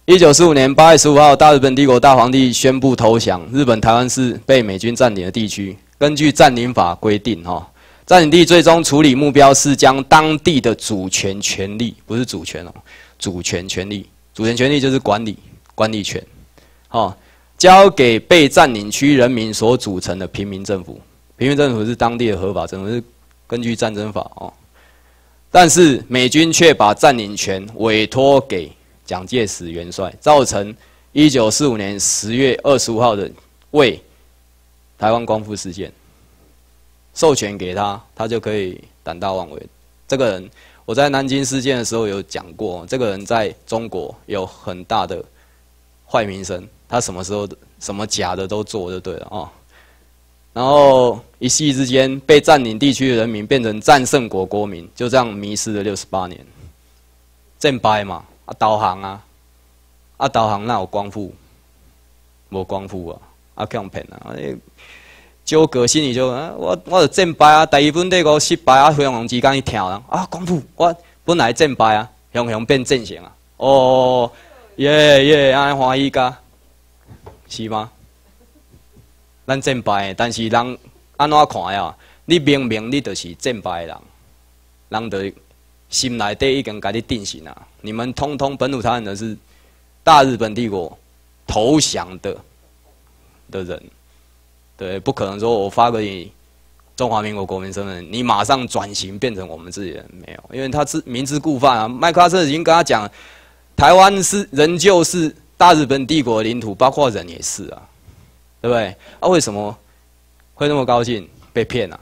一九四五年八月十五号，大日本帝国大皇帝宣布投降。日本台湾是被美军占领的地区。根据占领法规定，哈，占领地最终处理目标是将当地的主权权利，不是主权哦，主权权利，主权权利就是管理管理权，好，交给被占领区人民所组成的平民政府。平民政府是当地的合法政府，是根据战争法哦。但是美军却把占领权委托给。蒋介石元帅造成一九四五年十月二十五号的为台湾光复事件，授权给他，他就可以胆大妄为。这个人，我在南京事件的时候有讲过，这个人在中国有很大的坏名声，他什么时候什么假的都做就对了啊。然后一夕之间，被占领地区的人民变成战胜国国民，就这样迷失了六十八年，正掰嘛。啊，导航啊，啊，导航那有光复，无光复啊，啊，强骗啊！纠葛心里就啊，我我就战败啊，第一本帝国失败啊，飞龙之间一跳啊，啊，光复，我本来战败啊，雄雄变正常啊，哦，耶耶，安欢喜噶，是吗？咱战败，但是人安怎看呀？你明明你就是战败人，人的。心内底已经给你定型了，你们通通本土台湾人是大日本帝国投降的的人，对，不可能说我发给你中华民国国民身份，你马上转型变成我们自己人，没有，因为他是明知故犯啊。麦克阿瑟已经跟他讲，台湾是仍旧是大日本帝国领土，包括人也是啊，对不对？啊，为什么会那么高兴被骗啊？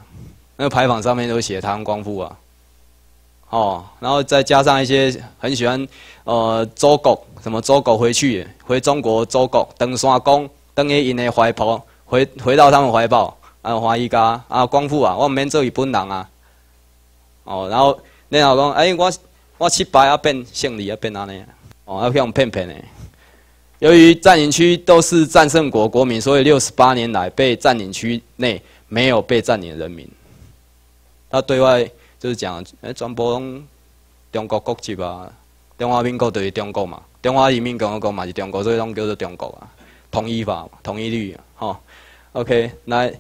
那个牌坊上面都写台湾光复啊。哦，然后再加上一些很喜欢，呃，祖国什么祖国回去，回中国祖国，登山公，登于因的怀抱，回回到他们怀抱，啊，华裔家啊，光复啊，我唔免做日本人啊，哦，然后然后讲，哎，我我失败啊，变胜利啊，变安尼，哦，要用骗骗的。由于占领区都是战胜国国民，所以六十八年来被占领区内没有被占领人民，他对外。就是讲，诶，全部拢中国国籍啊，中华民国就是中国嘛，中华人民共和国嘛是中国，所以拢叫做中国啊，统一法，统一律，啊吼，OK，来，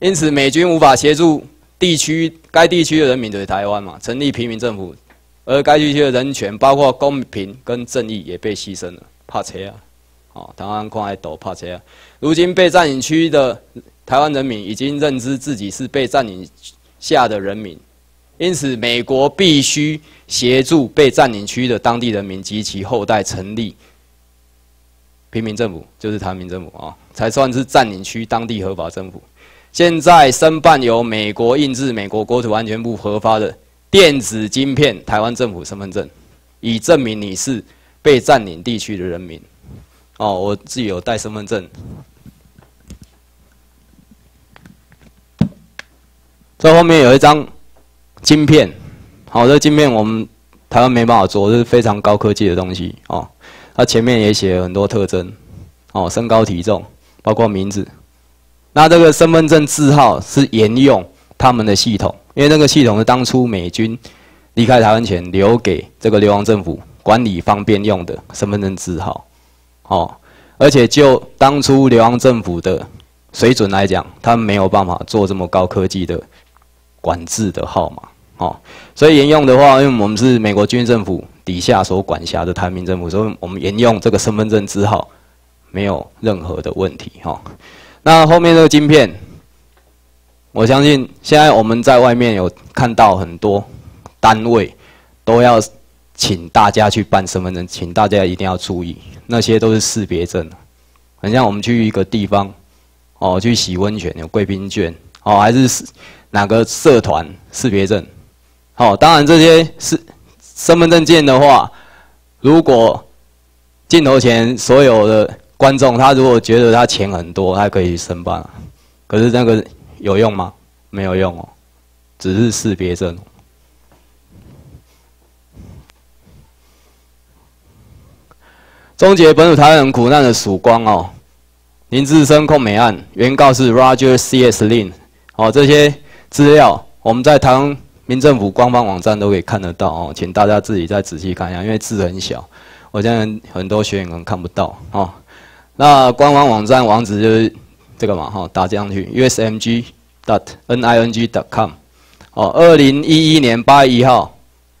因此美军无法协助地区该地区的人民就是台湾嘛，成立平民政府，而该地区的人权，包括公平跟正义也被牺牲了，怕车啊，哦，台湾看爱斗怕车啊，如今被占领区的台湾人民已经认知自己是被占领。下的人民，因此美国必须协助被占领区的当地人民及其后代成立平民政府，就是台湾民政府啊，才算是占领区当地合法政府。现在申办由美国印制、美国国土安全部核发的电子晶片台湾政府身份证，以证明你是被占领地区的人民。哦，我自己有带身份证。这后面有一张晶片，好，这晶片我们台湾没办法做，这是非常高科技的东西哦。它前面也写了很多特征，哦，身高体重，包括名字，那这个身份证字号是沿用他们的系统，因为那个系统是当初美军离开台湾前留给这个流亡政府管理方便用的身份证字号，哦，而且就当初流亡政府的水准来讲，他们没有办法做这么高科技的管制的号码，哦，所以沿用的话，因为我们是美国军政府底下所管辖的台民政府，所以我们沿用这个身份证字号没有任何的问题，哈。那后面这个晶片，我相信现在我们在外面有看到很多单位都要请大家去办身份证，请大家一定要注意，那些都是识别证，很像我们去一个地方，哦，去洗温泉有贵宾券，哦，还是哪个社团识别证，好，当然这些是身份证件的话，如果镜头前所有的。观众他如果觉得他钱很多，他可以申办，可是那个有用吗？没有用哦，只是识别证。终结本土台湾人苦难的曙光哦，林志生控美案，原告是 Roger C.S. Lin 哦，这些资料我们在台湾民政府官方网站都可以看得到哦，请大家自己再仔细看一下，因为字很小，我现在很多学员可能看不到哦。那官方网站网址就是这个嘛，哈，打这样去 usmg.dot.ning.dot.com。哦，二零一一年八月一号，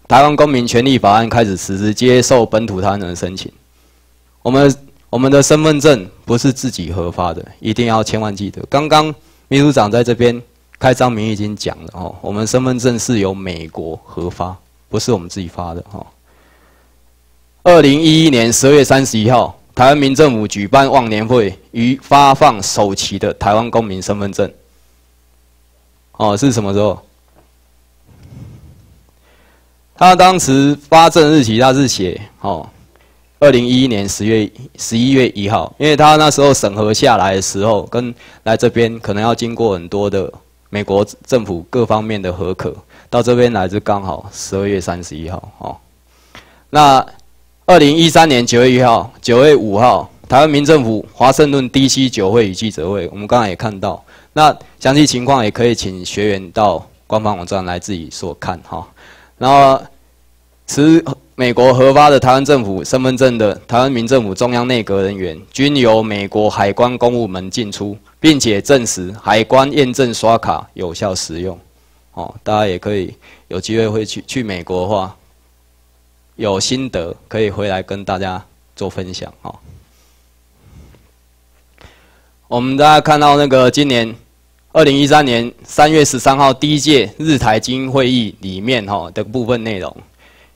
台湾公民权利法案开始实施，接受本土台湾人申请。我们我们的身份证不是自己核发的，一定要千万记得。刚刚秘书长在这边开张名已经讲了哦，我们身份证是由美国核发，不是我们自己发的哈。二零一一年十二月三十一号。台湾民政府举办忘年会，与发放首期的台湾公民身份证。哦，是什么时候？他当时发证日期，他是写哦，二零一一年十月十一月一号，因为他那时候审核下来的时候，跟来这边可能要经过很多的美国政府各方面的合可，到这边来是刚好十二月三十一号哦。那。二零一三年九月一号、九月五号，台湾民政府华盛顿 DC 酒会与记者会，我们刚才也看到。那详细情况也可以请学员到官方网站来自己所看哈。然后持美国核发的台湾政府身份证的台湾民政府中央内阁人员，均由美国海关公务门进出，并且证实海关验证刷卡有效使用。哦，大家也可以有机会会去去美国的话。有心得可以回来跟大家做分享哈。我们大家看到那个今年二零一三年三月十三号第一届日台精英会议里面哈的部分内容，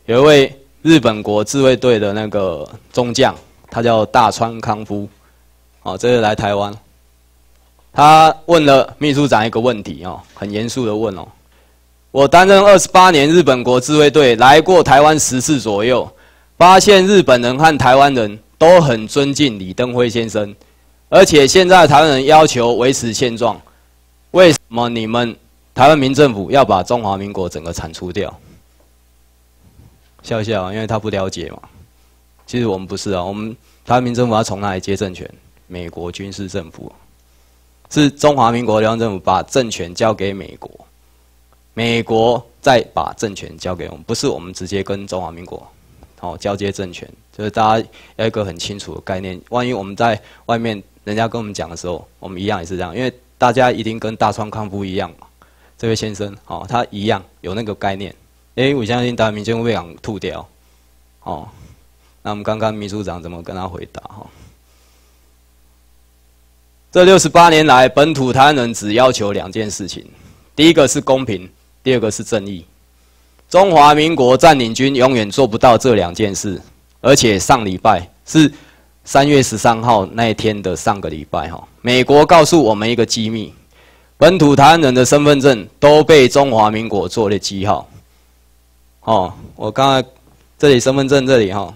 有一位日本国自卫队的那个中将，他叫大川康夫，哦，这是来台湾，他问了秘书长一个问题哦，很严肃的问哦。我担任二十八年日本国自卫队，来过台湾十次左右，发现日本人和台湾人都很尊敬李登辉先生，而且现在台湾人要求维持现状，为什么你们台湾民政府要把中华民国整个铲除掉？笑笑，因为他不了解嘛。其实我们不是啊，我们台湾民政府要从哪里接政权？美国军事政府，是中华民国中央政府把政权交给美国。美国再把政权交给我们，不是我们直接跟中华民国，好交接政权，就是大家要一个很清楚的概念。万一我们在外面人家跟我们讲的时候，我们一样也是这样，因为大家一定跟大川康夫一样嘛。这位先生，哦，他一样有那个概念。哎，我相信大家民间会想吐掉，哦。那我们刚刚秘书长怎么跟他回答？哈，这六十八年来，本土台湾人只要求两件事情，第一个是公平。第二个是正义，中华民国占领军永远做不到这两件事，而且上礼拜是三月十三号那一天的上个礼拜哈，美国告诉我们一个机密，本土台湾人的身份证都被中华民国做了记号。哦，我刚才这里身份证这里哈，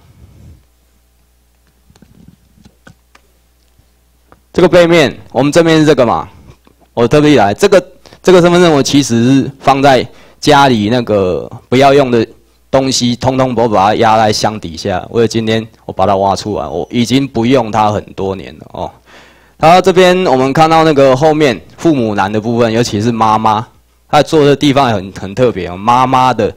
这个背面我们这边是这个嘛，我特别来这个。这个身份证我其实是放在家里那个不要用的东西，通通我把它压在箱底下。为了今天我把它挖出来，我已经不用它很多年了哦。然后这边我们看到那个后面父母栏的部分，尤其是妈妈，她坐的地方很很特别哦。妈妈的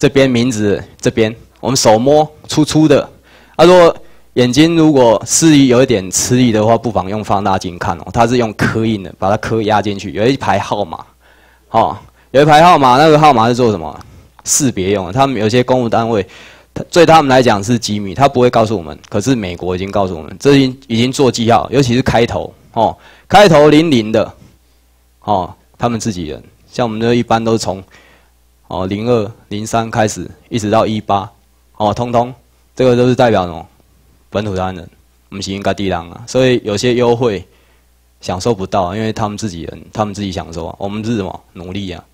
这边名字这边，我们手摸粗粗的。他说眼睛如果视力有一点吃力的话，不妨用放大镜看哦。他是用刻印的，把它刻压进去，有一排号码，哦，有一排号码，那个号码是做什么？识别用。他们有些公务单位。对他们来讲是机密，他不会告诉我们。可是美国已经告诉我们，这已经已经做记号，尤其是开头哦，开头零零的，哦，他们自己人，像我们这一般都是从哦零二零三开始，一直到一八，哦，通通这个都是代表什么本土台湾人，我们是应该地浪啊，所以有些优惠享受不到，因为他们自己人，他们自己享受啊，我们是什么努力啊，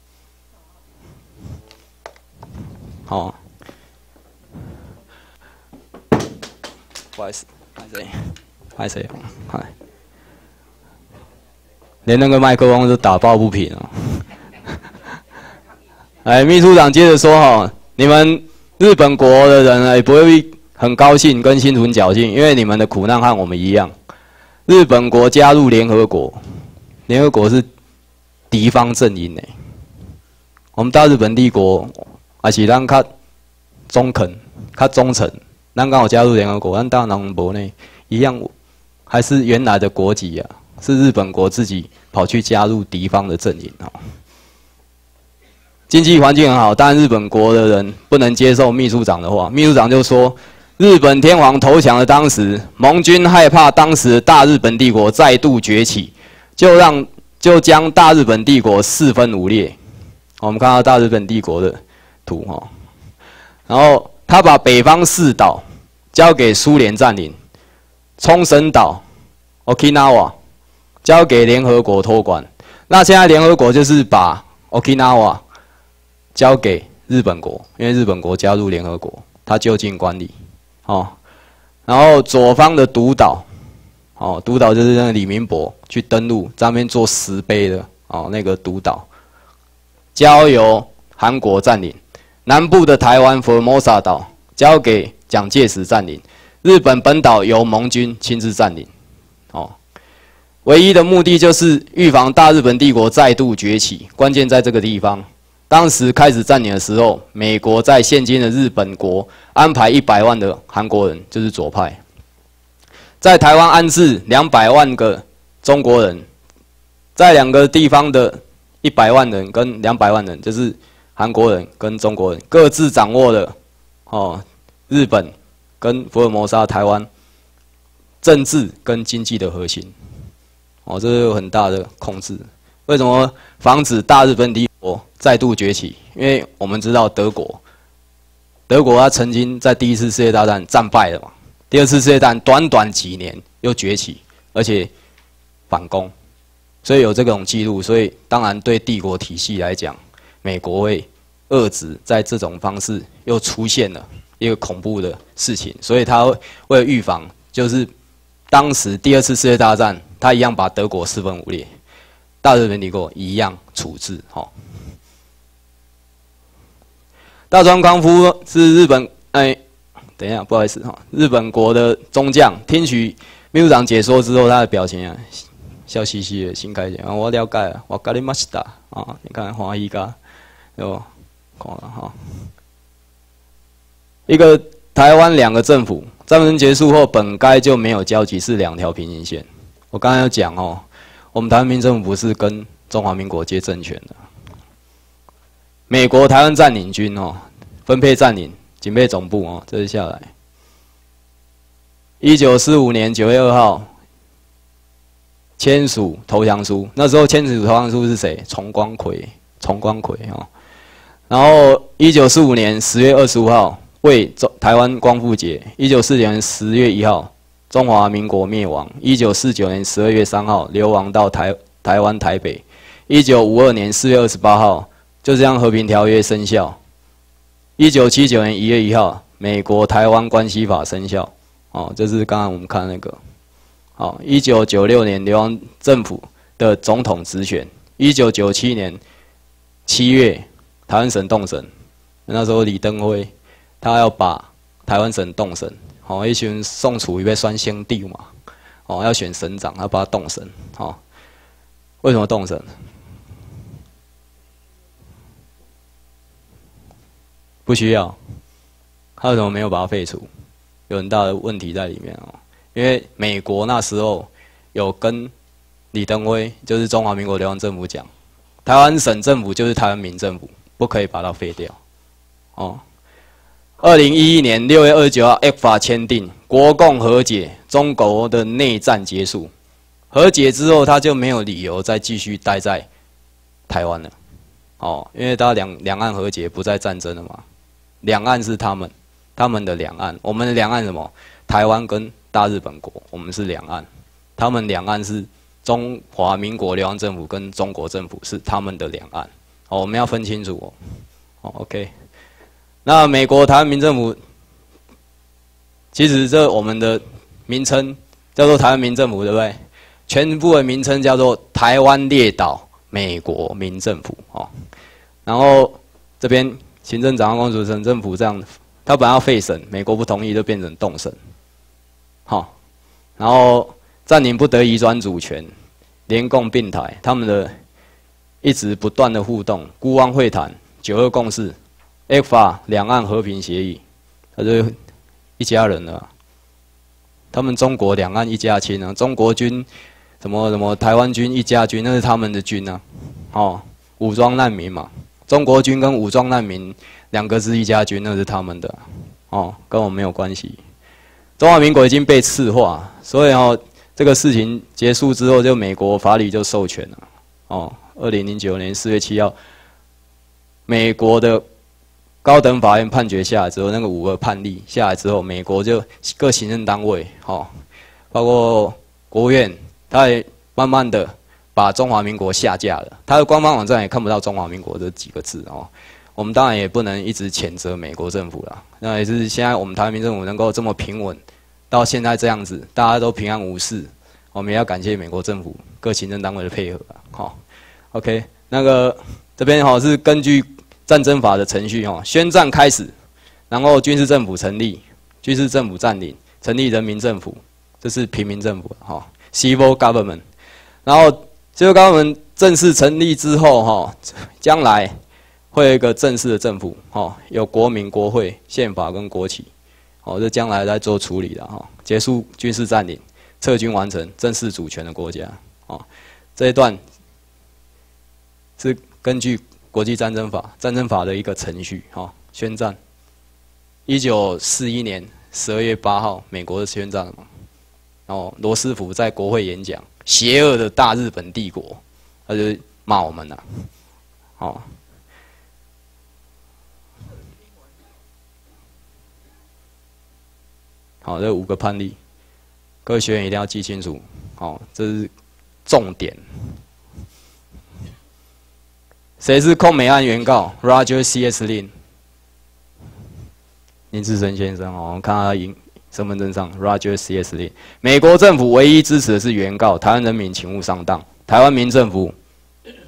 好。不好意思，拍谁？拍谁？嗨，连那个麦克风都打抱不平哦。哎，秘书长接着说哈，你们日本国的人也不会很高兴跟心存侥幸，因为你们的苦难和我们一样。日本国加入联合国，联合国是敌方阵营呢。我们大日本帝国还是咱较中肯、较忠诚。那刚好加入联合国，但大南博呢一样，还是原来的国籍啊，是日本国自己跑去加入敌方的阵营啊。经济环境很好，但日本国的人不能接受秘书长的话。秘书长就说：“日本天皇投降的当时，盟军害怕当时大日本帝国再度崛起，就让就将大日本帝国四分五裂。”我们看到大日本帝国的图哈，然后他把北方四岛。交给苏联占领，冲绳岛 （Okinawa） 交给联合国托管。那现在联合国就是把 Okinawa 交给日本国，因为日本国加入联合国，他就近管理。哦，然后左方的独岛，哦，独岛就是那个李明博去登陆，上面做石碑的哦，那个独岛交由韩国占领。南部的台湾 Formosa 岛交给。蒋介石占领日本本岛，由盟军亲自占领。哦，唯一的目的就是预防大日本帝国再度崛起。关键在这个地方。当时开始占领的时候，美国在现今的日本国安排一百万的韩国人，就是左派，在台湾安置两百万个中国人，在两个地方的一百万人跟两百万人，就是韩国人跟中国人各自掌握了哦。日本跟福尔摩沙台湾政治跟经济的核心，哦，这是有很大的控制。为什么防止大日本帝国再度崛起？因为我们知道德国，德国它曾经在第一次世界大战战败了嘛，第二次世界大战短短几年又崛起，而且反攻，所以有这种记录。所以当然对帝国体系来讲，美国会遏制在这种方式又出现了。一个恐怖的事情，所以他为了预防，就是当时第二次世界大战，他一样把德国四分五裂，大日本帝国一样处置。哈，大川康夫是日本哎，等一下，不好意思哈，日本国的中将。听取秘书长解说之后，他的表情啊，笑嘻嘻的，心开心。我了解了，我咖喱马西达啊，你看华裔噶，有看了哈。一个台湾两个政府，战争结束后本该就没有交集，是两条平行线。我刚刚要讲哦，我们台湾民政府是跟中华民国接政权的。美国台湾占领军哦，分配占领警备总部哦，这是下来。一九四五年九月二号签署投降书，那时候签署投降书是谁？崇光奎，崇光奎哦。然后一九四五年十月二十五号。为中台湾光复节，一九四九年十月一号，中华民国灭亡。一九四九年十二月三号，流亡到台台湾台北。一九五二年四月二十八号，就这样和平条约生效。一九七九年一月一号，美国台湾关系法生效。哦，这是刚刚我们看那个。好，一九九六年流亡政府的总统直选。一九九七年七月，台湾省动省，那时候李登辉。他要把台湾省动省，哦，一群宋楚瑜被酸兄弟嘛，哦，要选省长，要把他动省，哦，为什么动省？不需要，他为什么没有把它废除？有很大的问题在里面哦。因为美国那时候有跟李登辉，就是中华民国流亡政府讲，台湾省政府就是台湾民政府，不可以把它废掉。哦，二零一一年六月二十九号，F 法签订，国共和解，中国的内战结束。和解之后，他就没有理由再继续待在台湾了。哦，因为他两两岸和解，不再战争了嘛。两岸是他们，他们的两岸，我们的两岸什么？台湾跟大日本国，我们是两岸，他们两岸是中华民国流亡政府跟中国政府是他们的两岸，哦，我们要分清楚哦，哦，OK，那美国台湾民政府，其实这我们的名称叫做台湾民政府，对不对？全部的名称叫做台湾列岛美国民政府，哦，然后这边。行政长官、主省政府这样，他本来要废省，美国不同意，就变成动省。好，然后占领不得移转主权，联共并台，他们的一直不断的互动，孤汪会谈、九二共识、FA 两岸和平协议，他就一家人了。他们中国两岸一家亲啊，中国军什么什么台湾军一家军，那是他们的军啊，哦，武装难民嘛。中国军跟武装难民两个是一家军，那是他们的，哦，跟我没有关系。中华民国已经被赤化，所以哦，这个事情结束之后，就美国法理就授权了，哦，二零零九年四月七号，美国的高等法院判决下来之后，那个五个判例下来之后，美国就各行政单位，哦，包括国务院，他也慢慢的。把中华民国下架了，他的官方网站也看不到中华民国这几个字哦。我们当然也不能一直谴责美国政府了，那也是现在我们台湾民政府能够这么平稳，到现在这样子，大家都平安无事，我们也要感谢美国政府各行政单位的配合啊。好，OK，那个这边哈是根据战争法的程序哈，宣战开始，然后军事政府成立，军事政府占领，成立人民政府，这是平民政府哈，civil government，然后。就刚我们正式成立之后，哈，将来会有一个正式的政府，哈，有国民、国会、宪法跟国旗，哦，这将来在做处理的，哈，结束军事占领，撤军完成，正式主权的国家，哦，这一段是根据国际战争法、战争法的一个程序，哈，宣战。一九四一年十二月八号，美国的宣战嘛，然后罗斯福在国会演讲。邪恶的大日本帝国，他就骂我们了。好，好，这五个判例，各位学员一定要记清楚。好，这是重点。谁是控美案原告？Roger C. S. Lin，林志升先生。哦，我们看他赢。身份证上，Roger C. S. Lee。美国政府唯一支持的是原告，台湾人民请勿上当。台湾民政府，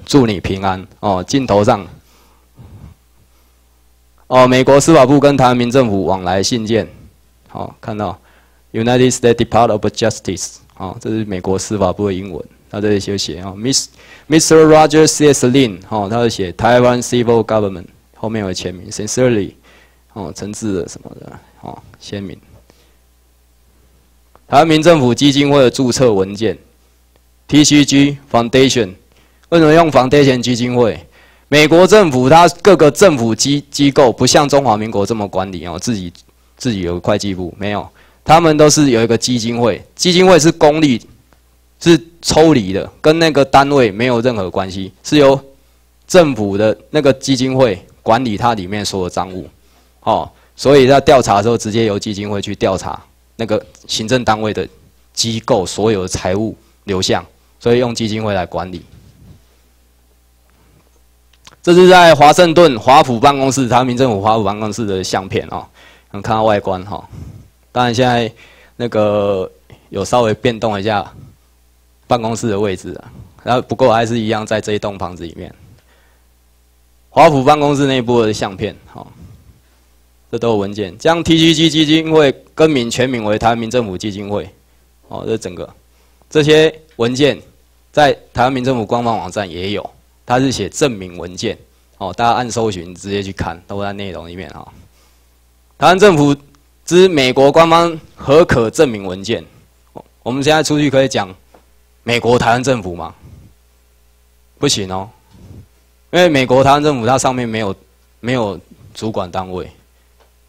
祝你平安。哦，镜头上，哦，美国司法部跟台湾民政府往来信件，好，看到 United States Department of Justice，好，这是美国司法部的英文，他这里就写啊，Miss Mr. Roger C. S. Lin，哦，他就写台湾 Civil Government，后面有签名，Sincerely，哦，诚挚的什么的，哦，签名。台湾民政府基金会的注册文件，TCG Foundation，为什么用 Foundation 基金会？美国政府它各个政府机机构不像中华民国这么管理哦，自己自己有会计部没有，他们都是有一个基金会，基金会是公立，是抽离的，跟那个单位没有任何关系，是由政府的那个基金会管理它里面所有账务，哦，所以在调查的时候直接由基金会去调查。那个行政单位的机构所有的财务流向，所以用基金会来管理。这是在华盛顿华府办公室，台湾民政府华府办公室的相片哦，能看到外观哈。当然现在那个有稍微变动一下办公室的位置啊，然后不过还是一样在这一栋房子里面。华府办公室内部的相片哈。这都有文件，将 TGG 基金会更名全名为台湾民政府基金会，哦，这整个这些文件在台湾民政府官方网站也有，它是写证明文件，哦，大家按搜寻直接去看，都在内容里面啊。台湾政府之美国官方何可证明文件？我们现在出去可以讲美国台湾政府吗？不行哦，因为美国台湾政府它上面没有没有主管单位，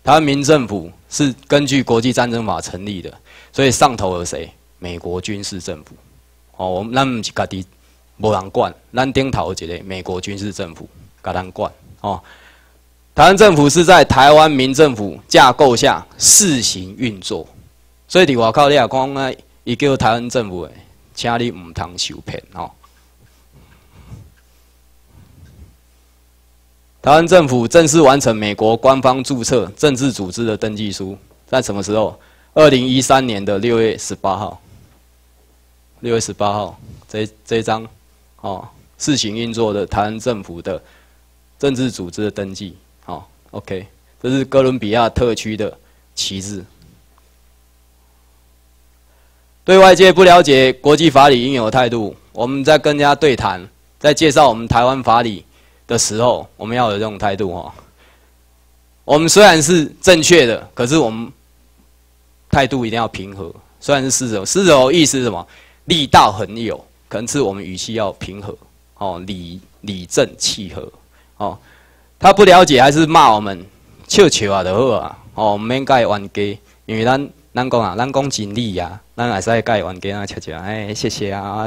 台湾民政府是根据国际战争法成立的，所以上头有谁？美国军事政府，哦，我们咱唔是家己无人管，咱顶头一个美国军事政府，甲咱管，哦，台湾政府是在台湾民政府架构下试行运作，所以伫外口你也讲啊，伊叫台湾政府诶，请你唔通受骗哦。台湾政府正式完成美国官方注册政治组织的登记书，在什么时候？二零一三年的六月十八号。六月十八号，这这张，哦，试行运作的台湾政府的政治组织的登记，好，OK，这是哥伦比亚特区的旗帜。对外界不了解国际法理应有的态度，我们在跟人家对谈，在介绍我们台湾法理的时候，我们要有这种态度哦。我们虽然是正确的，可是我们态度一定要平和。虽然是狮子头，狮子头意思是什么？力道很有，可能是我们语气要平和，哦，理理正气和，哦，他不了解还是骂我们，笑笑啊就好啊，哦，唔免甲伊冤家，因为咱咱讲啊，咱讲真理啊，咱也使甲伊冤家啊笑笑，哎，谢谢啊，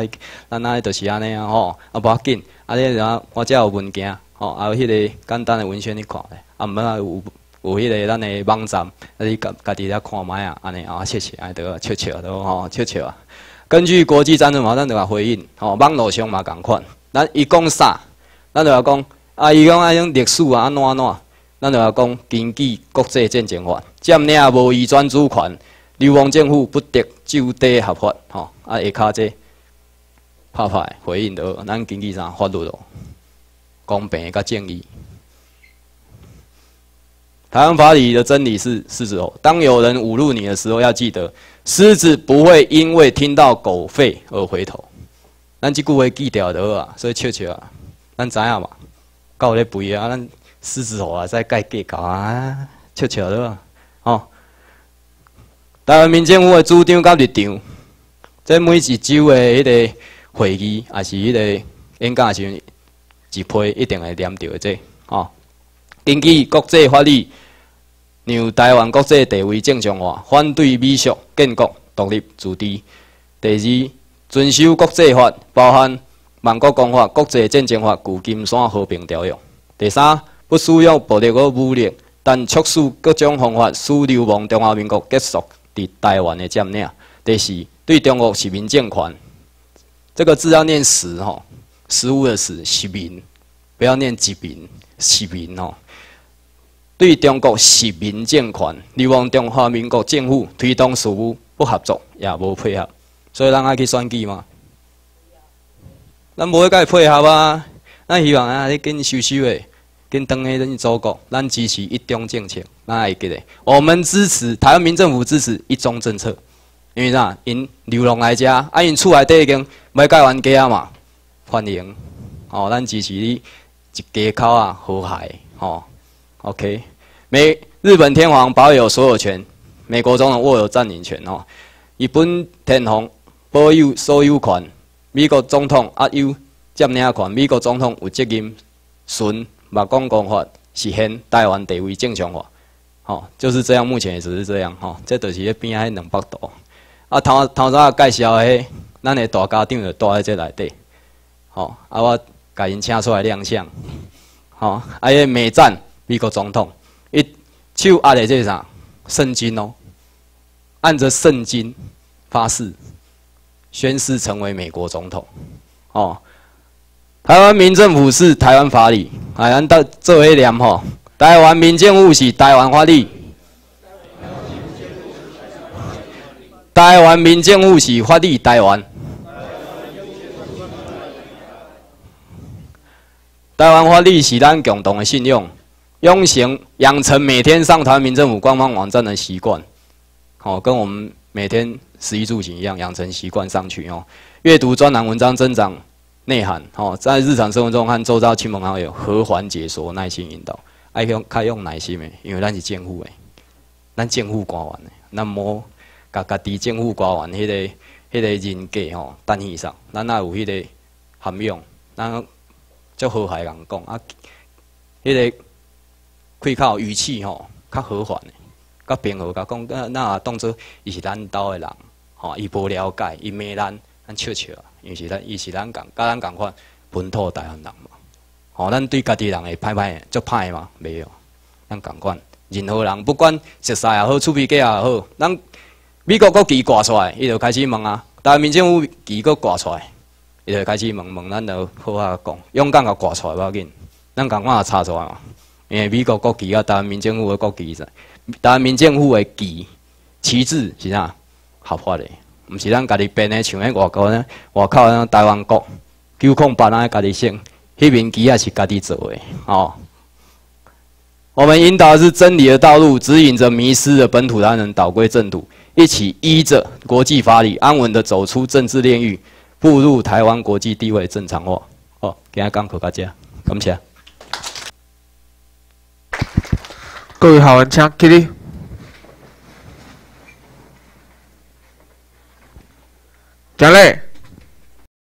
咱那就是安尼啊，吼，啊无要紧，啊，你若我遮有文件，吼，啊有迄个简单的文献你看咧，啊，毋免啊有有迄个咱的网站，啊你家家己咧看卖啊，安尼啊，谢谢，哎，得笑笑都吼，笑笑啊。根据国际战争法，咱就要回应。吼，网络上嘛共款。咱伊讲啥，咱就要讲。啊，伊讲啊种历史啊安怎安怎，咱就要讲根据国际战争法，占领无移转主权，流亡政府不得就地合法。吼，啊下骹这拍拍回应的，咱经济上法律咯？公平甲正义。台湾法理的真理是狮子吼，当有人侮辱你的时候，要记得。狮子不会因为听到狗吠而回头，咱即句话记掉的啊，所以笑笑啊，咱知影嘛，教咧肥啊，咱狮子吼啊，再改计较啊，笑笑的啊，台湾民政府的主张甲立场，在每一周的迄个会议，也是迄个演讲时，一批一定会念到这，吼。根据国际法律。让台湾国际地位正常化，反对美属建国独立自治。第二，遵守国际法，包含《万国公法》《国际战争法》《旧金山和平条约》。第三，不使用暴力和武力，但促使各种方法使流亡中华民国结束伫台湾的占领。第四，对中国是民政权，这个字要念实吼，实物的实，市民，不要念殖民，市民吼。对中国是民政权，利用中华民国政府推动事务不合作，也无配合，所以咱爱去选举嘛。咱无甲伊配合啊！咱希望啊，你紧收收的，紧当下咱祖国，咱支持一中政策，咱会记得。我们支持台湾民政府支持一中政策，因为啥？因流浪来遮，啊因厝内底已经买盖完家嘛，欢迎。哦，咱支持你一家口啊和谐，吼。OK，美日本天皇保有所有权，美国总统握有占领权哦。日本天皇保有所有权，美国总统啊有占领权。美国总统有责任顺马公公法实现台湾地位正常化。哦，就是这样，目前也只是这样吼。这就是迄边迄两百度。啊，头头早介绍的，咱的大家长就住在这内底。吼，啊，我甲因请出来亮相。吼，啊，迄美战。美国总统一手握在这啥圣经哦，按着圣经发誓宣誓成为美国总统哦。台湾民政府是台湾法理，哎，咱到做一念吼。台湾民政府是台湾法理，台湾民政府是法理台湾，台湾法理是咱共同的信用。用行养成每天上台湾民政府官方网站的习惯，好，跟我们每天食衣住行一样，养成习惯上去哦。阅读专栏文章，增长内涵哦。在日常生活中和周遭亲朋好友和缓解说，耐心引导，爱用开用耐心的，因为咱是政府的，咱政府官员的，咱莫甲家己政府官员迄个迄个人格吼，等以上，咱也有迄个涵养，咱足和谐人讲啊，迄个开口语气吼较和缓的。较平和，甲讲，那也当做伊是咱兜的人，吼，伊无了解，伊骂咱，咱笑笑，伊是咱，伊是咱共，甲咱共款本土台湾人嘛，吼，咱对家己人会歹歹，足歹嘛，袂有，咱共款，任何人，不管熟识也好，厝边家也好，咱美国国旗挂出来，伊就开始问啊，台湾民政府旗搁挂出来，伊就开始问问，咱就好啊讲，勇敢甲挂出来无要紧，咱共款也插出来嘛，因为美国国旗啊，台湾民政府的国旗是。台湾民政府的旗旗帜是啥？合法的，毋是咱家己编的，像迄外国呢，外口那台湾国九孔八那家己写，迄面旗也是家己做的哦。我们引导是真理的道路，指引着迷失的本土台湾人导归正途，一起依着国际法理，安稳的走出政治炼狱，步入台湾国际地位正常化。哦，今日讲课大家，感谢。
各位好，文请起立。人类